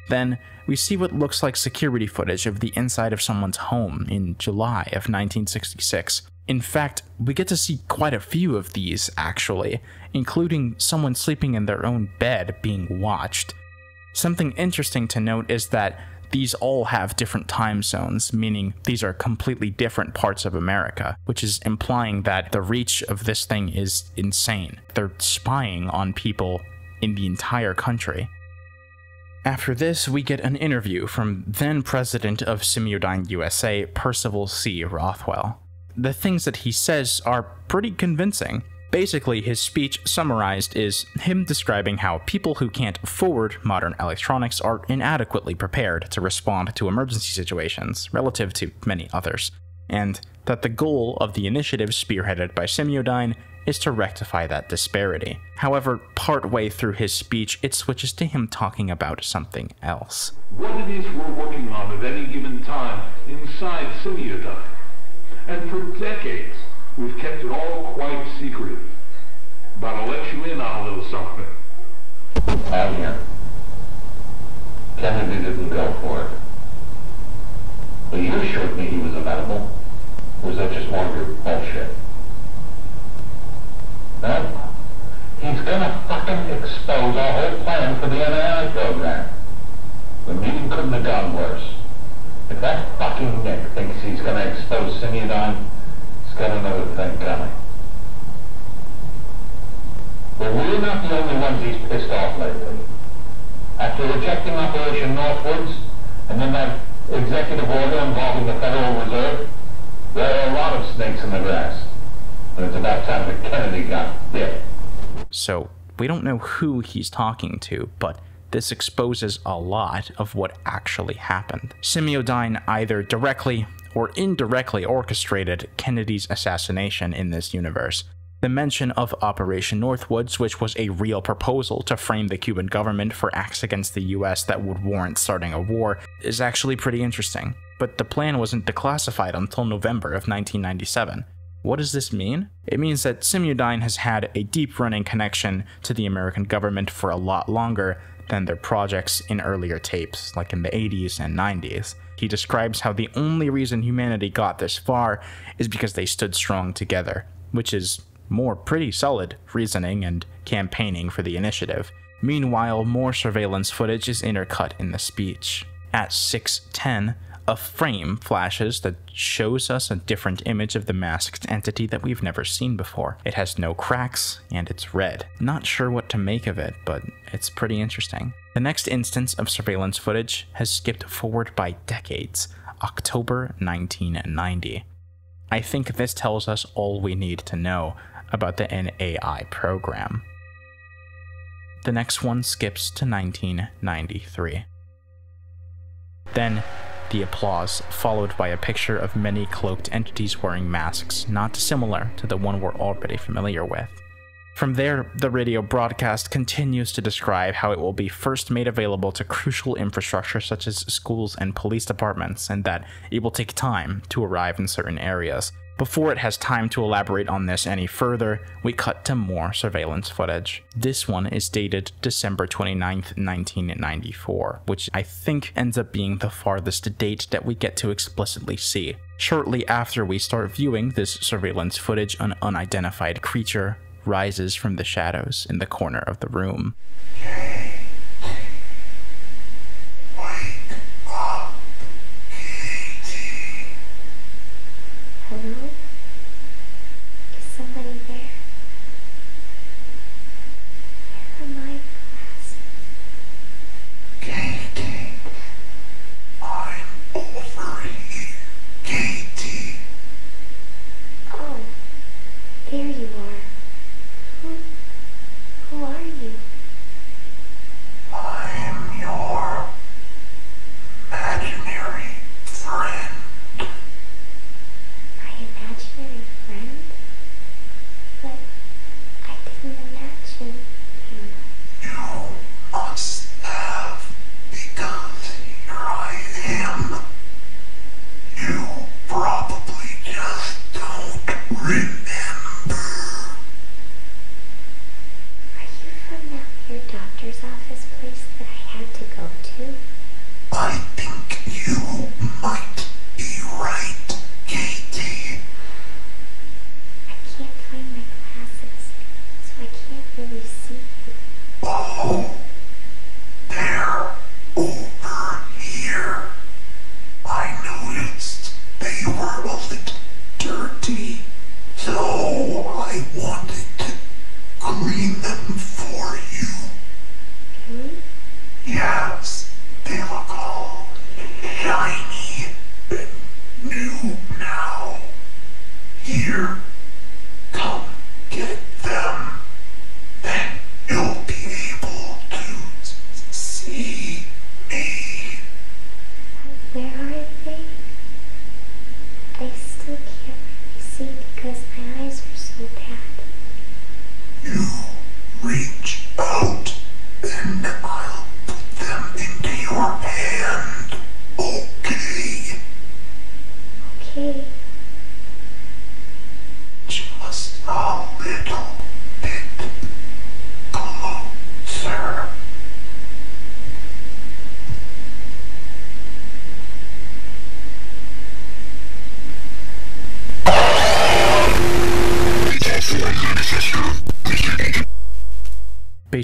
Then, we see what looks like security footage of the inside of someone's home in July of 1966. In fact, we get to see quite a few of these, actually, including someone sleeping in their own bed being watched. Something interesting to note is that these all have different time zones, meaning these are completely different parts of America, which is implying that the reach of this thing is insane. They're spying on people in the entire country. After this, we get an interview from then president of Semiodyne USA, Percival C. Rothwell. The things that he says are pretty convincing. Basically, his speech summarized is him describing how people who can't afford modern electronics are inadequately prepared to respond to emergency situations relative to many others, and that the goal of the initiative spearheaded by Semiodyne is to rectify that disparity. However, partway through his speech, it switches to him talking about something else. What it is we're working on at any given time inside Semiodyne. And for decades, we've kept it all quite secret. But I'll let you in on a little something. I'm here. Kennedy didn't go for it. But you assured me he was amenable. Or was that just more of your bullshit? No? He's gonna fucking expose our whole plan for the NAI program. The meeting couldn't have gone worse. If Nick thinks he's gonna expose Semiodyne, he's got another thing coming. But we're not the only ones he's pissed off lately. After rejecting Operation Northwoods, and then that executive order involving the Federal Reserve, There are a lot of snakes in the grass. And it's about time that Kennedy got bit. So, we don't know who he's talking to, but this exposes a lot of what actually happened. Semiodyne either directly or indirectly orchestrated Kennedy's assassination in this universe. The mention of Operation Northwoods, which was a real proposal to frame the Cuban government for acts against the US that would warrant starting a war, is actually pretty interesting. But the plan wasn't declassified until November of 1997. What does this mean? It means that Semiodyne has had a deep running connection to the American government for a lot longer than their projects in earlier tapes, like in the 80s and 90s. He describes how the only reason humanity got this far is because they stood strong together, which is more pretty solid reasoning and campaigning for the initiative. Meanwhile, more surveillance footage is intercut in the speech. At 610, a frame flashes that shows us a different image of the masked entity that we've never seen before. It has no cracks, and it's red. Not sure what to make of it, but it's pretty interesting. The next instance of surveillance footage has skipped forward by decades, October 1990. I think this tells us all we need to know about the NAI program. The next one skips to 1993. Then, the applause, followed by a picture of many cloaked entities wearing masks not dissimilar to the one we're already familiar with. From there, the radio broadcast continues to describe how it will be first made available to crucial infrastructure such as schools and police departments, and that it will take time to arrive in certain areas. Before it has time to elaborate on this any further, we cut to more surveillance footage. This one is dated December 29th, 1994, which I think ends up being the farthest date that we get to explicitly see. Shortly after we start viewing this surveillance footage, an unidentified creature rises from the shadows in the corner of the room. Hello?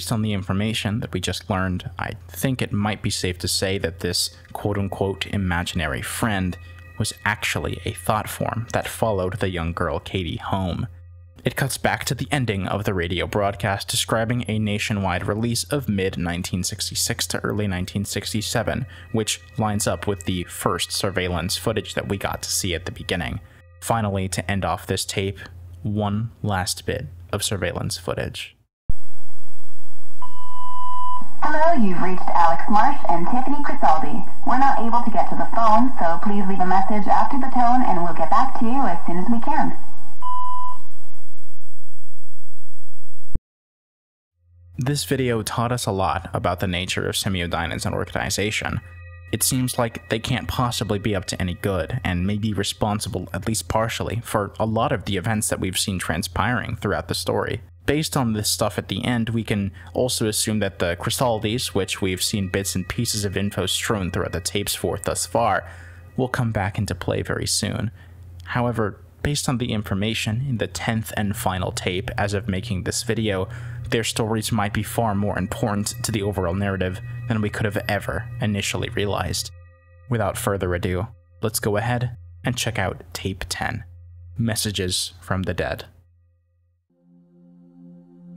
Based on the information that we just learned, I think it might be safe to say that this quote unquote imaginary friend was actually a thought form that followed the young girl Katie home. It cuts back to the ending of the radio broadcast describing a nationwide release of mid 1966 to early 1967, which lines up with the first surveillance footage that we got to see at the beginning. Finally, to end off this tape, one last bit of surveillance footage. Hello, you've reached Alex Marsh and Tiffany Crisaldi. We're not able to get to the phone, so please leave a message after the tone and we'll get back to you as soon as we can. This video taught us a lot about the nature of Semiodyne as an organization. It seems like they can't possibly be up to any good, and may be responsible, at least partially, for a lot of the events that we've seen transpiring throughout the story. Based on this stuff at the end, we can also assume that the Crisaldis, which we've seen bits and pieces of info strewn throughout the tapes for thus far, will come back into play very soon. However, based on the information in the 10th and final tape as of making this video, their stories might be far more important to the overall narrative than we could have ever initially realized. Without further ado, let's go ahead and check out Tape 10 Messages from the Dead.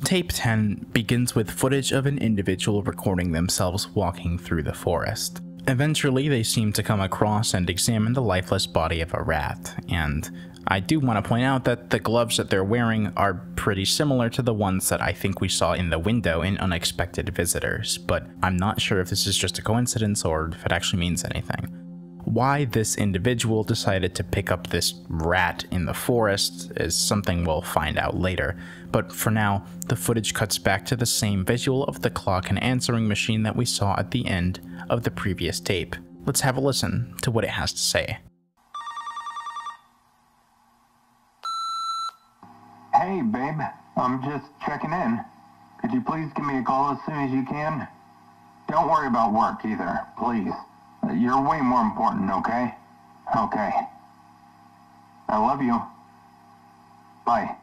Tape 10 begins with footage of an individual recording themselves walking through the forest. Eventually, they seem to come across and examine the lifeless body of a rat, and I do want to point out that the gloves that they're wearing are pretty similar to the ones that I think we saw in the window in Unexpected Visitors, but I'm not sure if this is just a coincidence or if it actually means anything. Why this individual decided to pick up this rat in the forest is something we'll find out later, but for now, the footage cuts back to the same visual of the clock and answering machine that we saw at the end of the previous tape. Let's have a listen to what it has to say. Hey, babe. I'm just checking in. Could you please give me a call as soon as you can? Don't worry about work either, please. You're way more important, okay? Okay. I love you. Bye.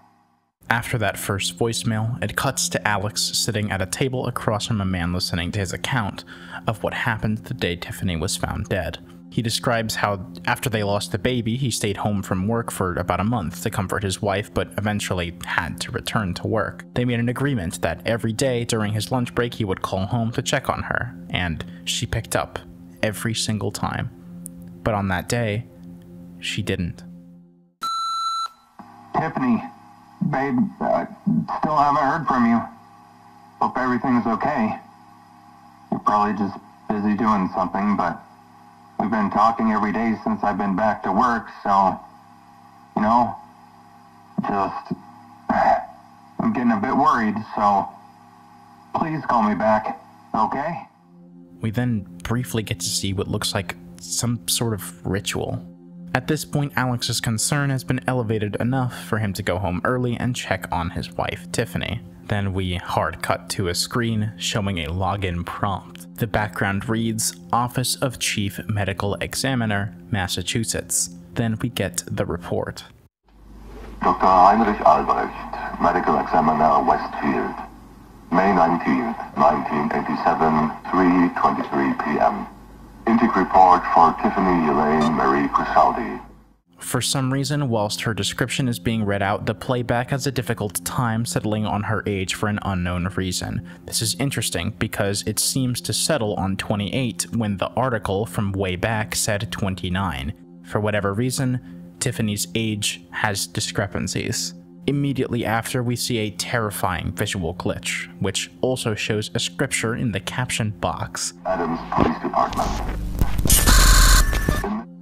After that first voicemail, it cuts to Alex sitting at a table across from a man listening to his account of what happened the day Tiffany was found dead. He describes how, after they lost the baby, he stayed home from work for about a month to comfort his wife, but eventually had to return to work. They made an agreement that every day during his lunch break he would call home to check on her, and she picked up every single time. But on that day, she didn't. Tiffany, babe, uh, still haven't heard from you. Hope everything's okay. You're probably just busy doing something, but We've been talking every day since I've been back to work, so, you know, just, I'm getting a bit worried, so please call me back, okay? We then briefly get to see what looks like some sort of ritual. At this point, Alex's concern has been elevated enough for him to go home early and check on his wife, Tiffany. Then we hard cut to a screen showing a login prompt. The background reads Office of Chief Medical Examiner, Massachusetts. Then we get the report. Dr. Heinrich Albrecht, Medical Examiner, Westfield. May 19th, 1987, 3.23 p.m. Intake report for Tiffany Elaine Marie Crisaldi. For some reason, whilst her description is being read out, the playback has a difficult time settling on her age for an unknown reason. This is interesting because it seems to settle on 28 when the article from way back said 29. For whatever reason, Tiffany's age has discrepancies. Immediately after, we see a terrifying visual glitch, which also shows a scripture in the caption box. Adams Police Department.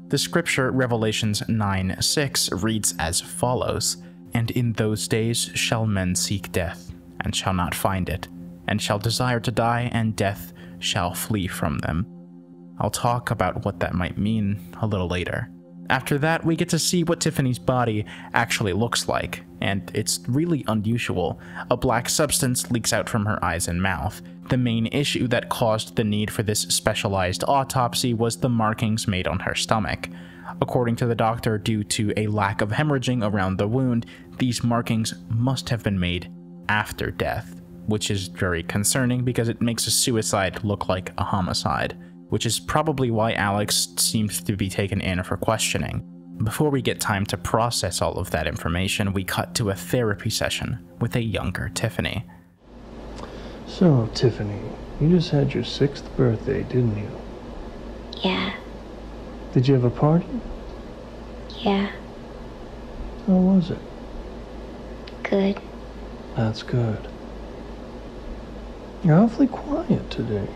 The scripture, Revelations 9 6, reads as follows And in those days shall men seek death, and shall not find it, and shall desire to die, and death shall flee from them. I'll talk about what that might mean a little later. After that, we get to see what Tiffany's body actually looks like, and it's really unusual. A black substance leaks out from her eyes and mouth. The main issue that caused the need for this specialized autopsy was the markings made on her stomach. According to the doctor, due to a lack of hemorrhaging around the wound, these markings must have been made after death, which is very concerning because it makes a suicide look like a homicide which is probably why Alex seems to be taken in for questioning. Before we get time to process all of that information, we cut to a therapy session with a younger Tiffany. So, Tiffany, you just had your sixth birthday, didn't you? Yeah, Did you have a party? yeah. How was it? Good. That's good. You're awfully quiet today.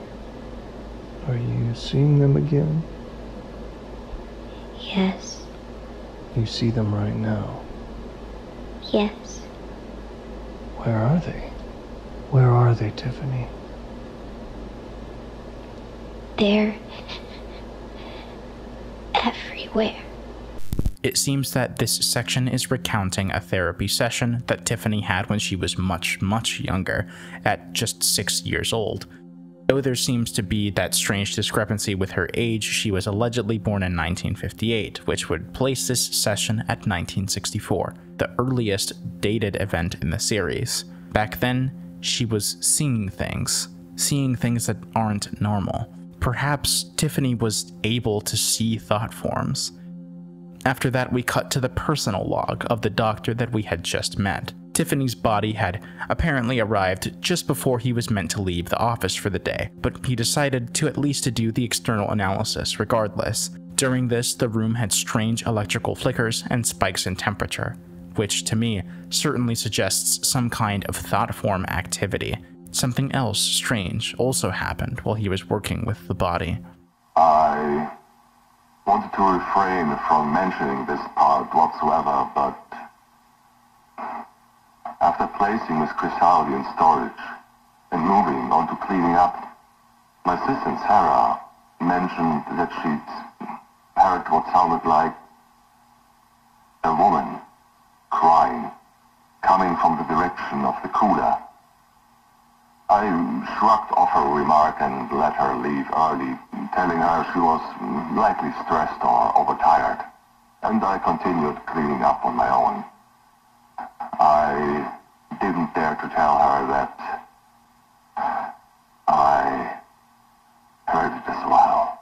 Are you seeing them again? Yes. You see them right now. Yes. Where are they? Where are they, Tiffany? They're everywhere. It seems that this section is recounting a therapy session that Tiffany had when she was much, much younger, at just six years old. Though there seems to be that strange discrepancy with her age, she was allegedly born in 1958, which would place this session at 1964, the earliest dated event in the series. Back then, she was seeing things, seeing things that aren't normal. Perhaps Tiffany was able to see thought forms. After that, we cut to the personal log of the doctor that we had just met. Tiffany's body had apparently arrived just before he was meant to leave the office for the day, but he decided to at least to do the external analysis regardless. During this, the room had strange electrical flickers and spikes in temperature, which to me certainly suggests some kind of thought form activity. Something else strange also happened while he was working with the body. I wanted to refrain from mentioning this part whatsoever, but after placing Miss Crisaldi in storage and moving on to cleaning up, my sister Sarah mentioned that she'd heard what sounded like a woman crying coming from the direction of the cooler. I shrugged off her remark and let her leave early, telling her she was likely stressed or overtired, and I continued cleaning up on my own. I didn't dare to tell her that uh, I heard it as well.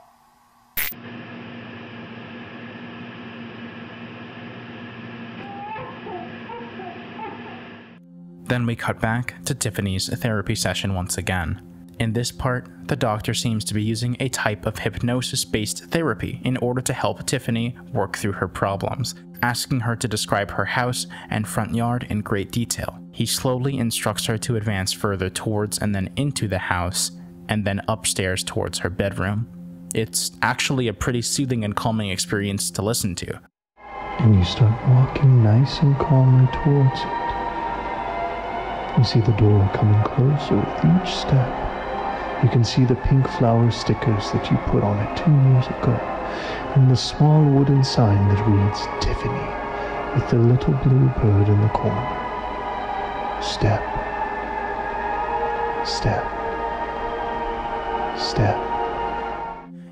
Then we cut back to Tiffany's therapy session once again. In this part, the doctor seems to be using a type of hypnosis based therapy in order to help Tiffany work through her problems, asking her to describe her house and front yard in great detail. He slowly instructs her to advance further towards and then into the house, and then upstairs towards her bedroom. It's actually a pretty soothing and calming experience to listen to. And you start walking nice and calmly towards it. You see the door coming closer with each step. You can see the pink flower stickers that you put on it two years ago, and the small wooden sign that reads Tiffany with the little blue bird in the corner. Step, step, step.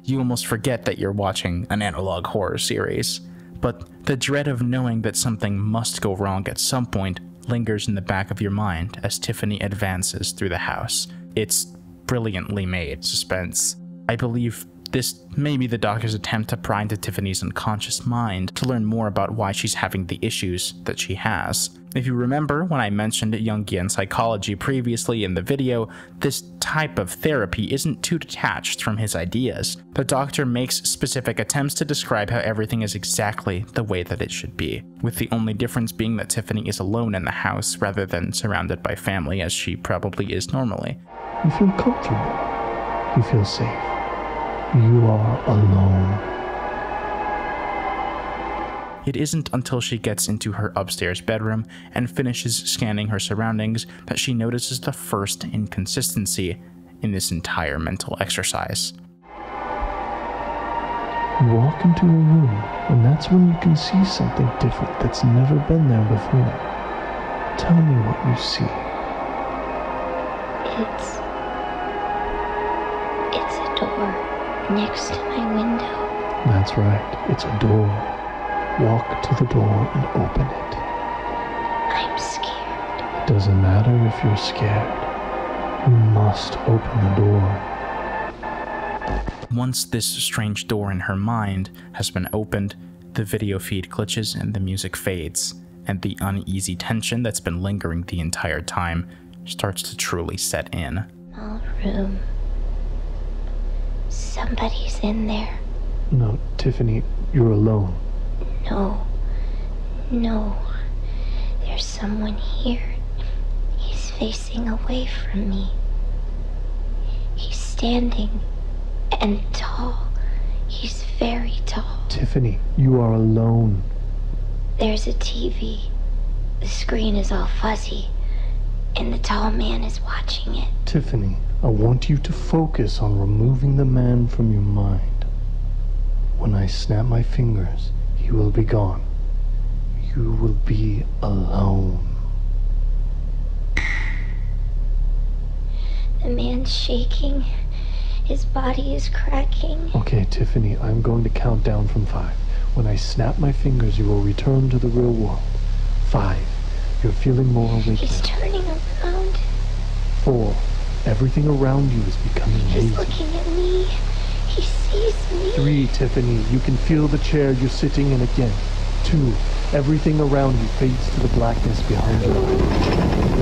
You almost forget that you're watching an analog horror series, but the dread of knowing that something must go wrong at some point lingers in the back of your mind as Tiffany advances through the house. It's brilliantly made suspense. I believe this may be the doctor's attempt to pry into Tiffany's unconscious mind to learn more about why she's having the issues that she has. If you remember when I mentioned Jungian psychology previously in the video, this type of therapy isn't too detached from his ideas. The doctor makes specific attempts to describe how everything is exactly the way that it should be, with the only difference being that Tiffany is alone in the house rather than surrounded by family as she probably is normally. You feel comfortable. You feel safe. You are alone. It isn't until she gets into her upstairs bedroom and finishes scanning her surroundings that she notices the first inconsistency in this entire mental exercise. You walk into a room, and that's when you can see something different that's never been there before. Tell me what you see. It's. It's a door next to my window. That's right, it's a door. Walk to the door and open it. I'm scared. It doesn't matter if you're scared. You must open the door. Once this strange door in her mind has been opened, the video feed glitches and the music fades, and the uneasy tension that's been lingering the entire time starts to truly set in. Small room. Somebody's in there. No, Tiffany, you're alone. No. No, There's someone here. He's facing away from me. He's standing and tall. He's very tall. Tiffany, you are alone. There's a TV. The screen is all fuzzy, and the tall man is watching it. Tiffany, I want you to focus on removing the man from your mind. When I snap my fingers, he will be gone. You will be alone. The man's shaking. His body is cracking. Okay, Tiffany, I'm going to count down from five. When I snap my fingers, you will return to the real world. Five. You're feeling more awake He's now. turning around. Four. Everything around you is becoming He's hazy. looking at me. He sees me. Three, Tiffany, you can feel the chair you're sitting in again. Two, everything around you fades to the blackness behind you.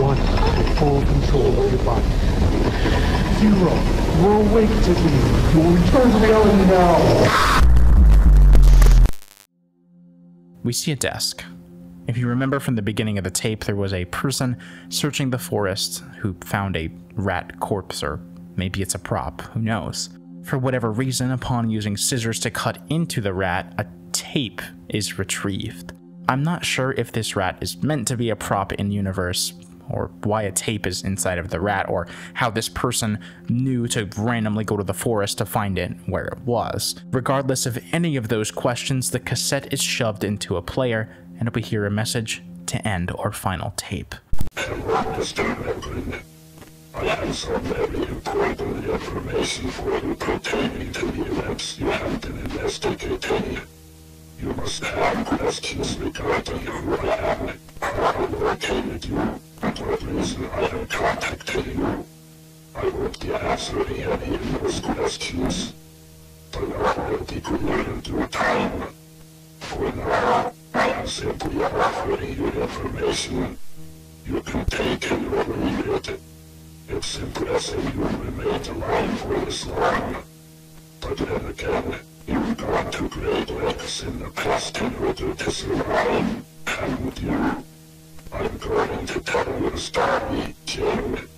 One, full control of your body. Zero, you're awake, Tiffany. You will return to reality now. We see a desk. If you remember from the beginning of the tape, there was a person searching the forest who found a rat corpse, or maybe it's a prop, who knows. For whatever reason, upon using scissors to cut into the rat, a tape is retrieved. I'm not sure if this rat is meant to be a prop in universe, or why a tape is inside of the rat, or how this person knew to randomly go to the forest to find it where it was. Regardless of any of those questions, the cassette is shoved into a player, and we hear a message to end our final tape. I have some very important information for you pertaining to the events you have been investigating. You must have questions regarding who I am, how I located you, and what reason I am contacting you. I won't be answering any of those questions, time. I am simply offering you information you can take it or leave it. It's impressive you remained alive for this long. But then again, you've gone to great in the past in to survive, you? I'm going to tell you a story, Jim.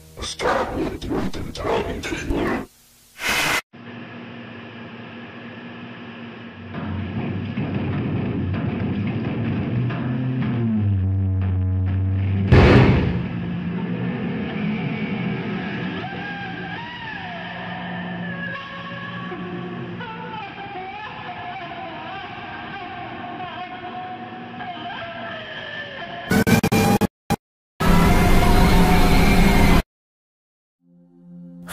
You've dying to hear.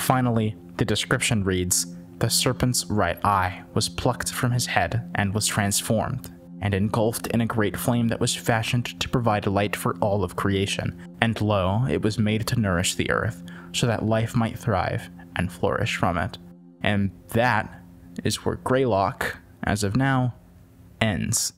Finally, the description reads The serpent's right eye was plucked from his head and was transformed, and engulfed in a great flame that was fashioned to provide light for all of creation. And lo, it was made to nourish the earth, so that life might thrive and flourish from it. And that is where Greylock, as of now, ends.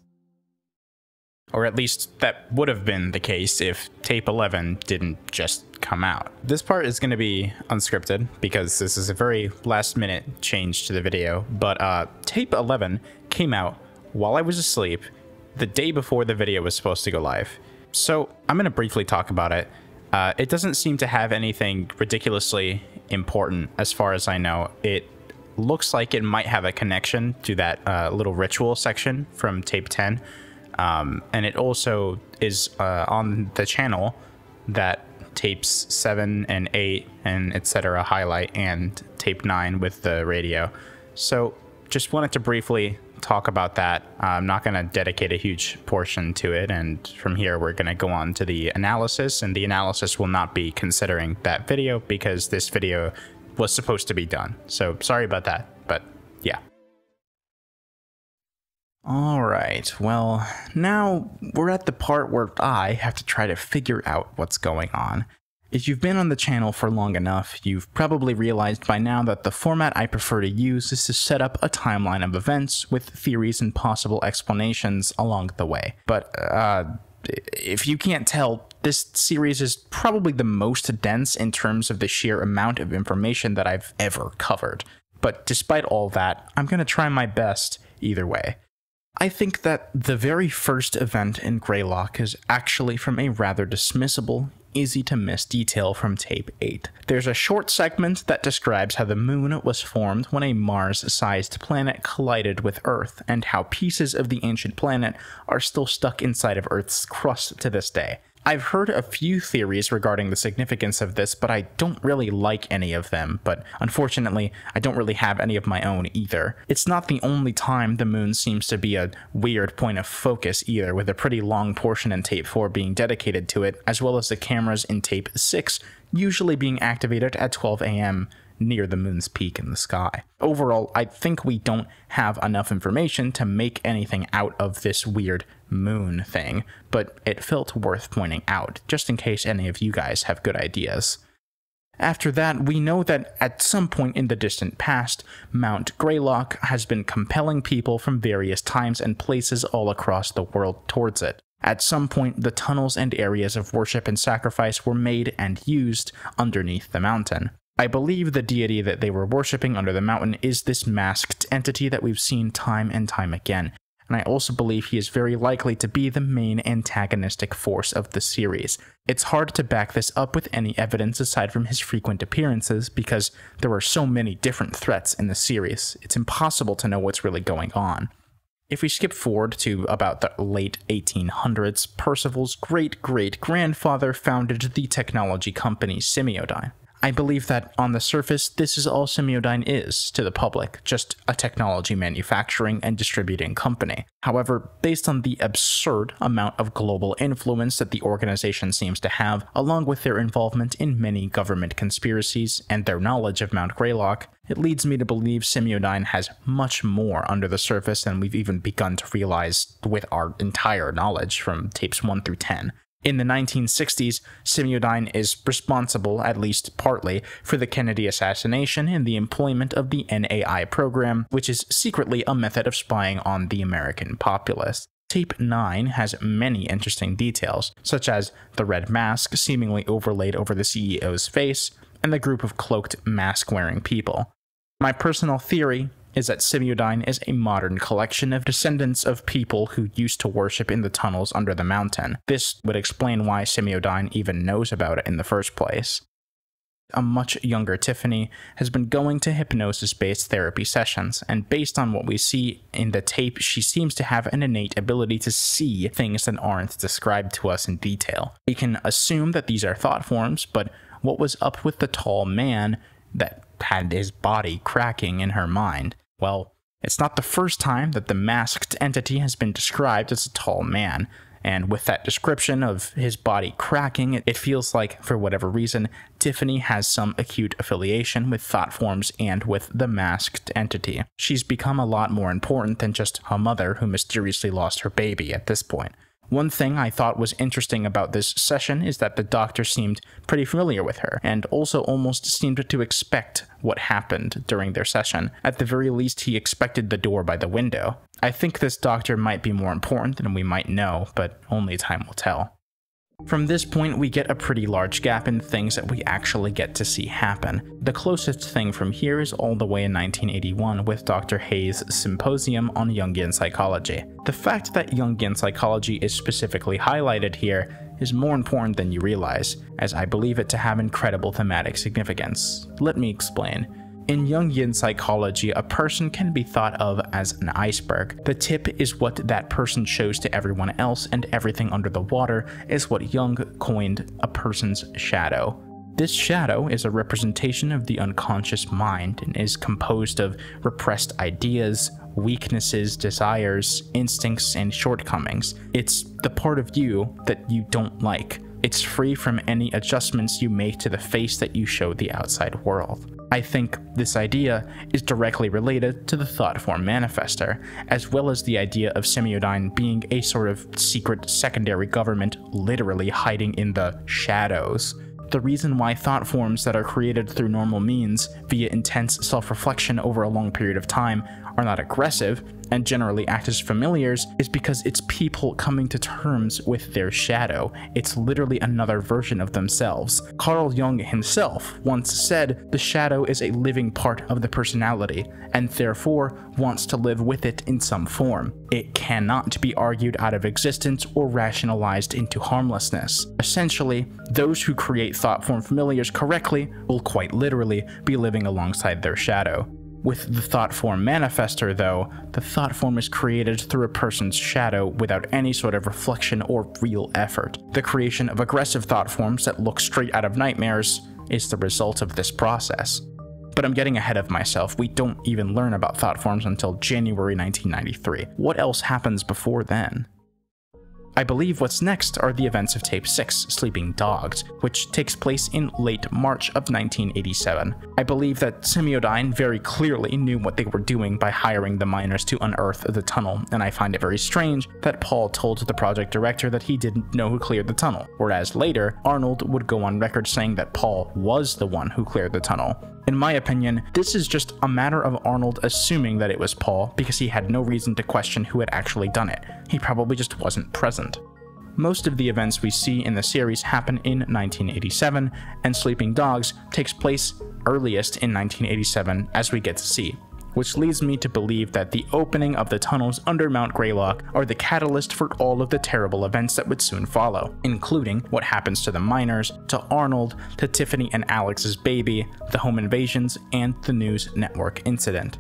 Or at least that would have been the case if tape 11 didn't just come out. This part is going to be unscripted because this is a very last minute change to the video, but uh, tape 11 came out while I was asleep the day before the video was supposed to go live. So I'm going to briefly talk about it. Uh, it doesn't seem to have anything ridiculously important as far as I know. It looks like it might have a connection to that uh, little ritual section from tape 10. Um, and it also is uh, on the channel that tapes 7 and 8 and etc highlight and tape 9 with the radio. So just wanted to briefly talk about that. I'm not going to dedicate a huge portion to it and from here we're going to go on to the analysis and the analysis will not be considering that video because this video was supposed to be done. So sorry about that, Alright, well, now we're at the part where I have to try to figure out what's going on. If you've been on the channel for long enough, you've probably realized by now that the format I prefer to use is to set up a timeline of events with theories and possible explanations along the way. But, uh, if you can't tell, this series is probably the most dense in terms of the sheer amount of information that I've ever covered. But despite all that, I'm going to try my best either way. I think that the very first event in Greylock is actually from a rather dismissible, easy to miss detail from tape 8. There's a short segment that describes how the moon was formed when a Mars sized planet collided with Earth, and how pieces of the ancient planet are still stuck inside of Earth's crust to this day. I've heard a few theories regarding the significance of this, but I don't really like any of them, but unfortunately, I don't really have any of my own either. It's not the only time the moon seems to be a weird point of focus either, with a pretty long portion in tape 4 being dedicated to it, as well as the cameras in tape 6 usually being activated at 12 a.m near the moon's peak in the sky. Overall, I think we don't have enough information to make anything out of this weird moon thing, but it felt worth pointing out, just in case any of you guys have good ideas. After that, we know that at some point in the distant past, Mount Greylock has been compelling people from various times and places all across the world towards it. At some point, the tunnels and areas of worship and sacrifice were made and used underneath the mountain. I believe the deity that they were worshipping under the mountain is this masked entity that we've seen time and time again, and I also believe he is very likely to be the main antagonistic force of the series. It's hard to back this up with any evidence aside from his frequent appearances because there are so many different threats in the series, it's impossible to know what's really going on. If we skip forward to about the late 1800s, Percival's great great grandfather founded the technology company Semiodyne. I believe that on the surface, this is all Semiodyne is to the public, just a technology manufacturing and distributing company. However, based on the absurd amount of global influence that the organization seems to have, along with their involvement in many government conspiracies and their knowledge of Mount Greylock, it leads me to believe Semiodyne has much more under the surface than we've even begun to realize with our entire knowledge from tapes 1 through 10. In the 1960s, Semiodyne is responsible, at least partly, for the Kennedy assassination and the employment of the NAI program, which is secretly a method of spying on the American populace. Tape 9 has many interesting details, such as the red mask seemingly overlaid over the CEO's face, and the group of cloaked mask wearing people. My personal theory is that Semiodyne is a modern collection of descendants of people who used to worship in the tunnels under the mountain. This would explain why Semiodyne even knows about it in the first place. A much younger Tiffany has been going to hypnosis based therapy sessions, and based on what we see in the tape, she seems to have an innate ability to see things that aren't described to us in detail. We can assume that these are thought forms, but what was up with the tall man that had his body cracking in her mind? Well, it's not the first time that the masked entity has been described as a tall man, and with that description of his body cracking, it feels like, for whatever reason, Tiffany has some acute affiliation with thought forms and with the masked entity. She's become a lot more important than just a mother who mysteriously lost her baby at this point. One thing I thought was interesting about this session is that the doctor seemed pretty familiar with her, and also almost seemed to expect what happened during their session. At the very least, he expected the door by the window. I think this doctor might be more important than we might know, but only time will tell. From this point, we get a pretty large gap in things that we actually get to see happen. The closest thing from here is all the way in 1981 with Dr. Hayes' Symposium on Jungian Psychology. The fact that Jungian psychology is specifically highlighted here is more important than you realize, as I believe it to have incredible thematic significance. Let me explain. In Jungian psychology, a person can be thought of as an iceberg. The tip is what that person shows to everyone else, and everything under the water is what Jung coined a person's shadow. This shadow is a representation of the unconscious mind and is composed of repressed ideas, weaknesses, desires, instincts, and shortcomings. It's the part of you that you don't like. It's free from any adjustments you make to the face that you show the outside world. I think this idea is directly related to the thought form manifester, as well as the idea of Semiodyne being a sort of secret secondary government literally hiding in the shadows. The reason why thought forms that are created through normal means, via intense self reflection over a long period of time, are not aggressive and generally act as familiars is because it's people coming to terms with their shadow. It's literally another version of themselves. Carl Jung himself once said the shadow is a living part of the personality, and therefore wants to live with it in some form. It cannot be argued out of existence or rationalized into harmlessness. Essentially, those who create thought form familiars correctly will quite literally be living alongside their shadow. With the thought form manifester, though, the thought form is created through a person's shadow without any sort of reflection or real effort. The creation of aggressive thought forms that look straight out of nightmares is the result of this process. But I'm getting ahead of myself. We don't even learn about thought forms until January 1993. What else happens before then? I believe what's next are the events of Tape 6, Sleeping Dogs, which takes place in late March of 1987. I believe that Semiodyne very clearly knew what they were doing by hiring the miners to unearth the tunnel, and I find it very strange that Paul told the project director that he didn't know who cleared the tunnel, whereas later, Arnold would go on record saying that Paul was the one who cleared the tunnel. In my opinion, this is just a matter of Arnold assuming that it was Paul because he had no reason to question who had actually done it. He probably just wasn't present. Most of the events we see in the series happen in 1987, and Sleeping Dogs takes place earliest in 1987 as we get to see which leads me to believe that the opening of the tunnels under Mount Greylock are the catalyst for all of the terrible events that would soon follow, including what happens to the miners, to Arnold, to Tiffany and Alex's baby, the home invasions, and the News Network incident.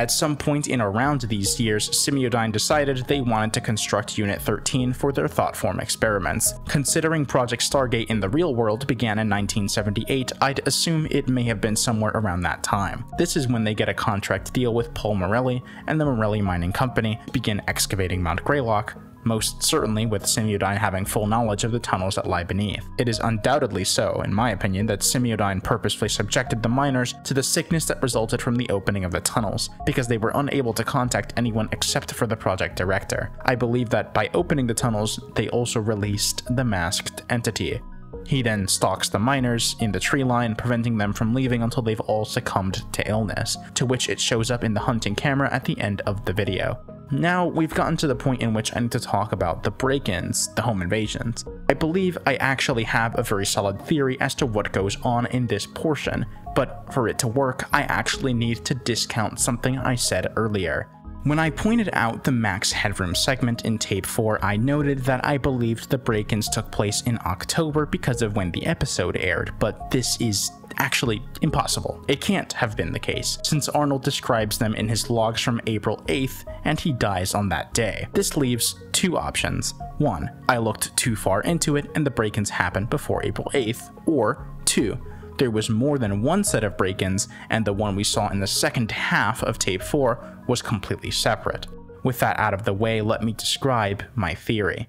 At some point in around these years, Semiodyne decided they wanted to construct Unit 13 for their thoughtform experiments. Considering Project Stargate in the real world began in 1978, I'd assume it may have been somewhere around that time. This is when they get a contract deal with Paul Morelli and the Morelli Mining Company begin excavating Mount Greylock, most certainly with Semiodyne having full knowledge of the tunnels that lie beneath. It is undoubtedly so, in my opinion, that Semiodyne purposefully subjected the miners to the sickness that resulted from the opening of the tunnels, because they were unable to contact anyone except for the project director. I believe that by opening the tunnels, they also released the masked entity, he then stalks the miners in the tree line, preventing them from leaving until they've all succumbed to illness, to which it shows up in the hunting camera at the end of the video. Now, we've gotten to the point in which I need to talk about the break-ins, the home invasions. I believe I actually have a very solid theory as to what goes on in this portion, but for it to work, I actually need to discount something I said earlier. When I pointed out the Max Headroom segment in Tape 4, I noted that I believed the break-ins took place in October because of when the episode aired, but this is actually impossible. It can't have been the case, since Arnold describes them in his logs from April 8th, and he dies on that day. This leaves two options. One, I looked too far into it and the break-ins happened before April 8th, or two, there was more than one set of break-ins, and the one we saw in the second half of Tape 4 was completely separate. With that out of the way, let me describe my theory.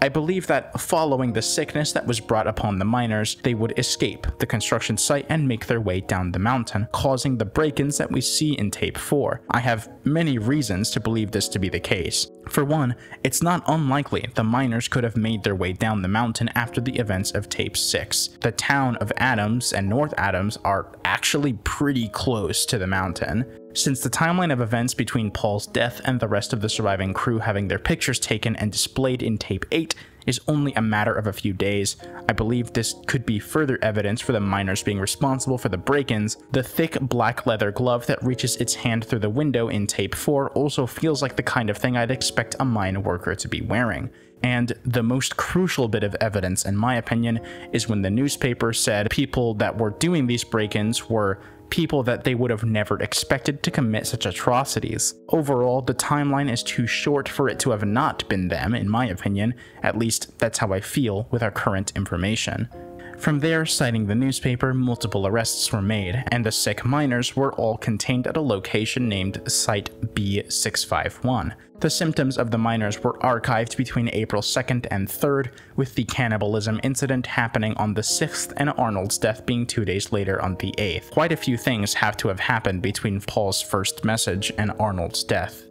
I believe that following the sickness that was brought upon the miners, they would escape the construction site and make their way down the mountain, causing the break-ins that we see in tape 4. I have many reasons to believe this to be the case. For one, it's not unlikely the miners could have made their way down the mountain after the events of tape 6. The town of Adams and North Adams are actually pretty close to the mountain. Since the timeline of events between Paul's death and the rest of the surviving crew having their pictures taken and displayed in tape 8 is only a matter of a few days, I believe this could be further evidence for the miners being responsible for the break-ins. The thick black leather glove that reaches its hand through the window in tape 4 also feels like the kind of thing I'd expect a mine worker to be wearing. And the most crucial bit of evidence, in my opinion, is when the newspaper said people that were doing these break-ins were people that they would have never expected to commit such atrocities. Overall, the timeline is too short for it to have not been them, in my opinion, at least that's how I feel with our current information. From there, citing the newspaper, multiple arrests were made, and the sick miners were all contained at a location named Site B651. The symptoms of the miners were archived between April 2nd and 3rd, with the cannibalism incident happening on the 6th and Arnold's death being two days later on the 8th. Quite a few things have to have happened between Paul's first message and Arnold's death.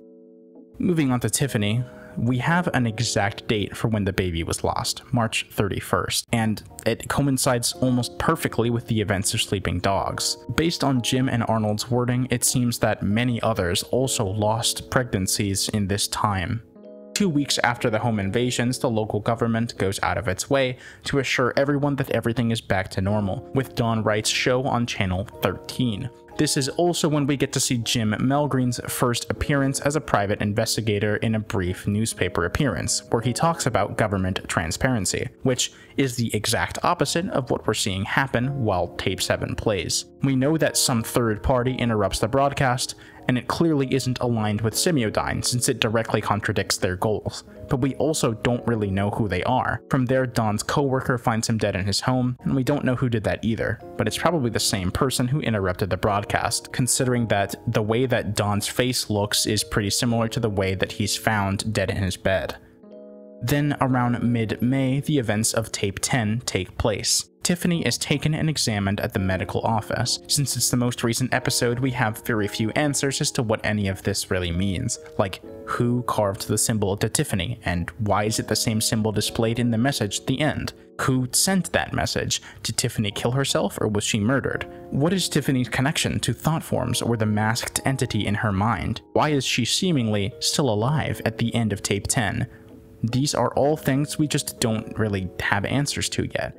Moving on to Tiffany, we have an exact date for when the baby was lost, March 31st, and it coincides almost perfectly with the events of Sleeping Dogs. Based on Jim and Arnold's wording, it seems that many others also lost pregnancies in this time. Two weeks after the home invasions, the local government goes out of its way to assure everyone that everything is back to normal, with Don Wright's show on Channel 13. This is also when we get to see Jim Melgreen's first appearance as a private investigator in a brief newspaper appearance, where he talks about government transparency, which is the exact opposite of what we're seeing happen while Tape 7 plays. We know that some third party interrupts the broadcast, and it clearly isn't aligned with Semiodyne since it directly contradicts their goals. But we also don't really know who they are. From there, Don's coworker finds him dead in his home, and we don't know who did that either, but it's probably the same person who interrupted the broadcast, considering that the way that Don's face looks is pretty similar to the way that he's found dead in his bed. Then, around mid May, the events of Tape 10 take place. Tiffany is taken and examined at the medical office. Since it's the most recent episode, we have very few answers as to what any of this really means. Like, who carved the symbol to Tiffany, and why is it the same symbol displayed in the message at the end? Who sent that message? Did Tiffany kill herself or was she murdered? What is Tiffany's connection to thought forms or the masked entity in her mind? Why is she seemingly still alive at the end of tape 10? These are all things we just don't really have answers to yet.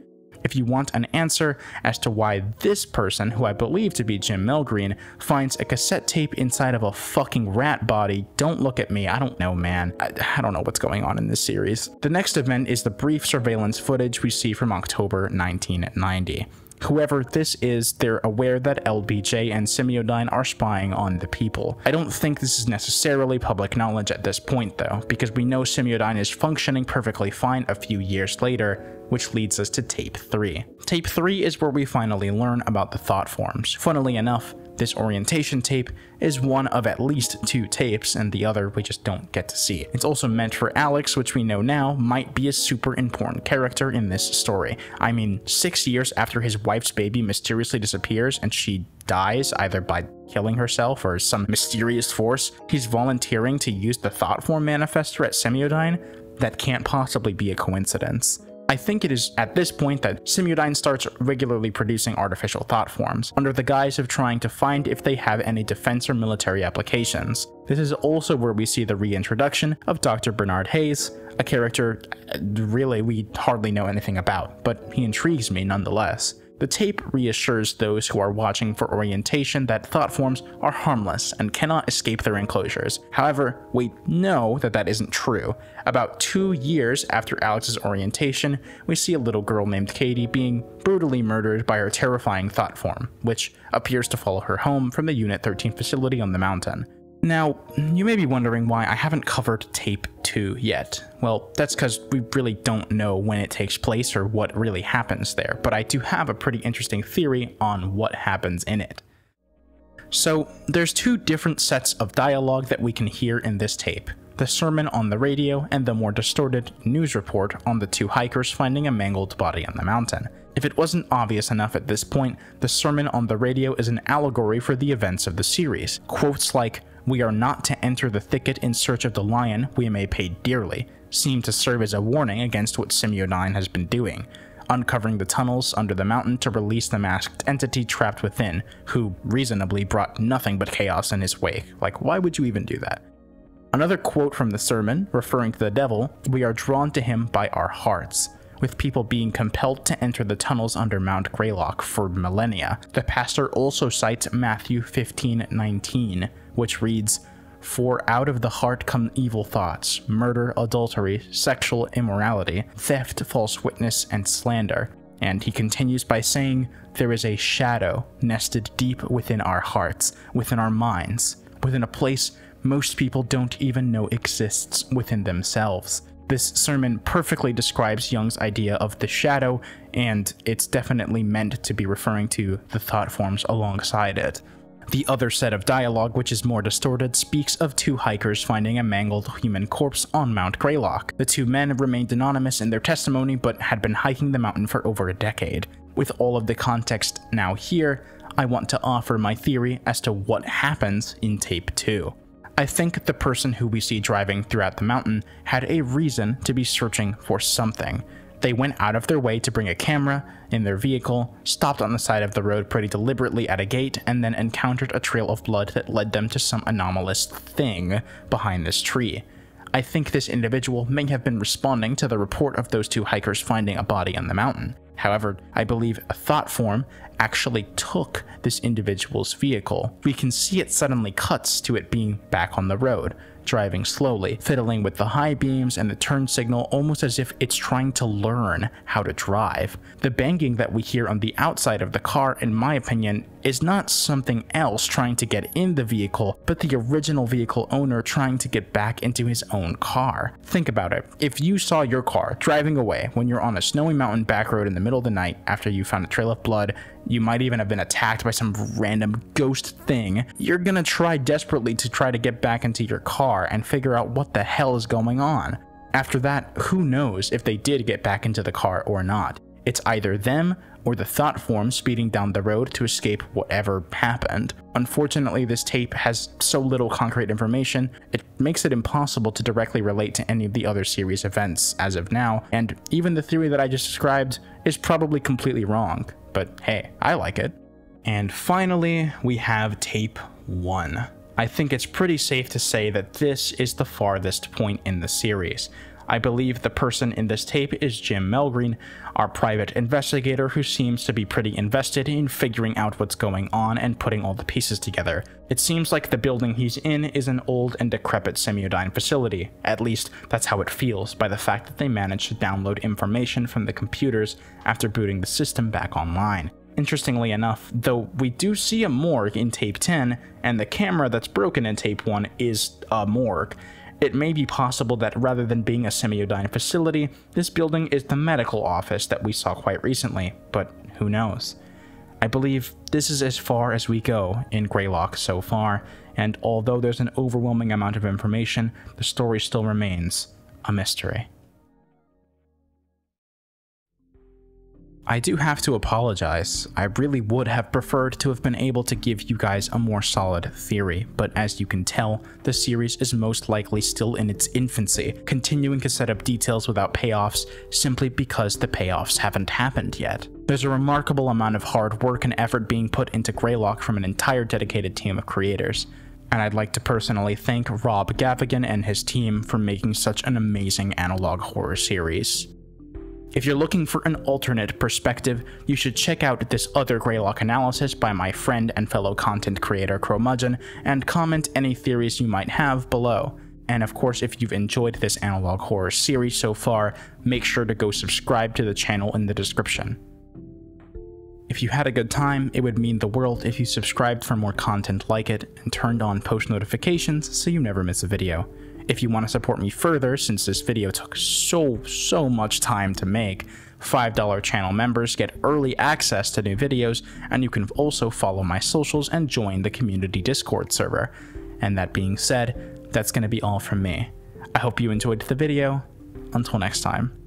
If you want an answer as to why this person, who I believe to be Jim Melgreen, finds a cassette tape inside of a fucking rat body, don't look at me. I don't know, man. I, I, don't know what's going on in this series. The next event is the brief surveillance footage we see from October 1990. Whoever this is, they're aware that LBJ and Semiodyne are spying on the people. I don't think this is necessarily public knowledge at this point though, because we know Semiodyne is functioning perfectly fine a few years later, which leads us to Tape 3. Tape 3 is where we finally learn about the thought forms. Funnily enough, this orientation tape is one of at least two tapes, and the other we just don't get to see. It's also meant for Alex, which we know now might be a super important character in this story. I mean, six years after his wife's baby mysteriously disappears and she dies either by killing herself or some mysterious force, he's volunteering to use the thought form manifester at Semiodyne? That can't possibly be a coincidence. I think it is at this point that Semiodyne starts regularly producing artificial thought forms, under the guise of trying to find if they have any defense or military applications. This is also where we see the reintroduction of Dr. Bernard Hayes, a character uh, really we hardly know anything about, but he intrigues me nonetheless. The tape reassures those who are watching for orientation that thought forms are harmless and cannot escape their enclosures. However, we know that that isn't true. About two years after Alex's orientation, we see a little girl named Katie being brutally murdered by her terrifying thought form, which appears to follow her home from the Unit 13 facility on the mountain. Now, you may be wondering why I haven't covered Tape 2 yet. Well, that's because we really don't know when it takes place or what really happens there, but I do have a pretty interesting theory on what happens in it. So, there's two different sets of dialogue that we can hear in this tape. The sermon on the radio and the more distorted news report on the two hikers finding a mangled body on the mountain. If it wasn't obvious enough at this point, the sermon on the radio is an allegory for the events of the series. Quotes like, we are not to enter the thicket in search of the lion we may pay dearly, seem to serve as a warning against what Semiodyne has been doing, uncovering the tunnels under the mountain to release the masked entity trapped within, who reasonably brought nothing but chaos in his wake. Like, why would you even do that? Another quote from the sermon, referring to the devil, we are drawn to him by our hearts with people being compelled to enter the tunnels under Mount Greylock for millennia. The pastor also cites Matthew 15:19, which reads, For out of the heart come evil thoughts, murder, adultery, sexual immorality, theft, false witness, and slander. And he continues by saying, There is a shadow nested deep within our hearts, within our minds, within a place most people don't even know exists within themselves. This sermon perfectly describes Jung's idea of the shadow, and it's definitely meant to be referring to the thought forms alongside it. The other set of dialogue, which is more distorted, speaks of two hikers finding a mangled human corpse on Mount Greylock. The two men remained anonymous in their testimony, but had been hiking the mountain for over a decade. With all of the context now here, I want to offer my theory as to what happens in Tape 2. I think the person who we see driving throughout the mountain had a reason to be searching for something. They went out of their way to bring a camera in their vehicle, stopped on the side of the road pretty deliberately at a gate, and then encountered a trail of blood that led them to some anomalous thing behind this tree. I think this individual may have been responding to the report of those two hikers finding a body on the mountain. However, I believe a thought form actually took this individual's vehicle. We can see it suddenly cuts to it being back on the road, driving slowly, fiddling with the high beams and the turn signal almost as if it's trying to learn how to drive. The banging that we hear on the outside of the car, in my opinion, is not something else trying to get in the vehicle, but the original vehicle owner trying to get back into his own car. Think about it. If you saw your car driving away when you're on a snowy mountain back road in the middle of the night after you found a trail of blood, you might even have been attacked by some random ghost thing, you're gonna try desperately to try to get back into your car and figure out what the hell is going on. After that, who knows if they did get back into the car or not. It's either them or the thought form speeding down the road to escape whatever happened. Unfortunately, this tape has so little concrete information, it makes it impossible to directly relate to any of the other series events as of now, and even the theory that I just described is probably completely wrong. But hey, I like it. And finally, we have tape 1. I think it's pretty safe to say that this is the farthest point in the series. I believe the person in this tape is Jim Melgreen, our private investigator who seems to be pretty invested in figuring out what's going on and putting all the pieces together. It seems like the building he's in is an old and decrepit Semiodyne facility, at least that's how it feels by the fact that they managed to download information from the computers after booting the system back online. Interestingly enough, though we do see a morgue in tape 10, and the camera that's broken in tape 1 is a morgue, it may be possible that rather than being a Semiodyne facility, this building is the medical office that we saw quite recently, but who knows. I believe this is as far as we go in Greylock so far, and although there's an overwhelming amount of information, the story still remains a mystery. I do have to apologize. I really would have preferred to have been able to give you guys a more solid theory, but as you can tell, the series is most likely still in its infancy, continuing to set up details without payoffs simply because the payoffs haven't happened yet. There's a remarkable amount of hard work and effort being put into Greylock from an entire dedicated team of creators and I'd like to personally thank Rob Gavigan and his team for making such an amazing analog horror series. If you're looking for an alternate perspective, you should check out this other Greylock analysis by my friend and fellow content creator Crowmudgeon, and comment any theories you might have below. And of course, if you've enjoyed this analog horror series so far, make sure to go subscribe to the channel in the description. If you had a good time, it would mean the world if you subscribed for more content like it and turned on post notifications so you never miss a video. If you want to support me further, since this video took so, so much time to make, $5 channel members get early access to new videos, and you can also follow my socials and join the community Discord server. And that being said, that's going to be all from me. I hope you enjoyed the video. Until next time.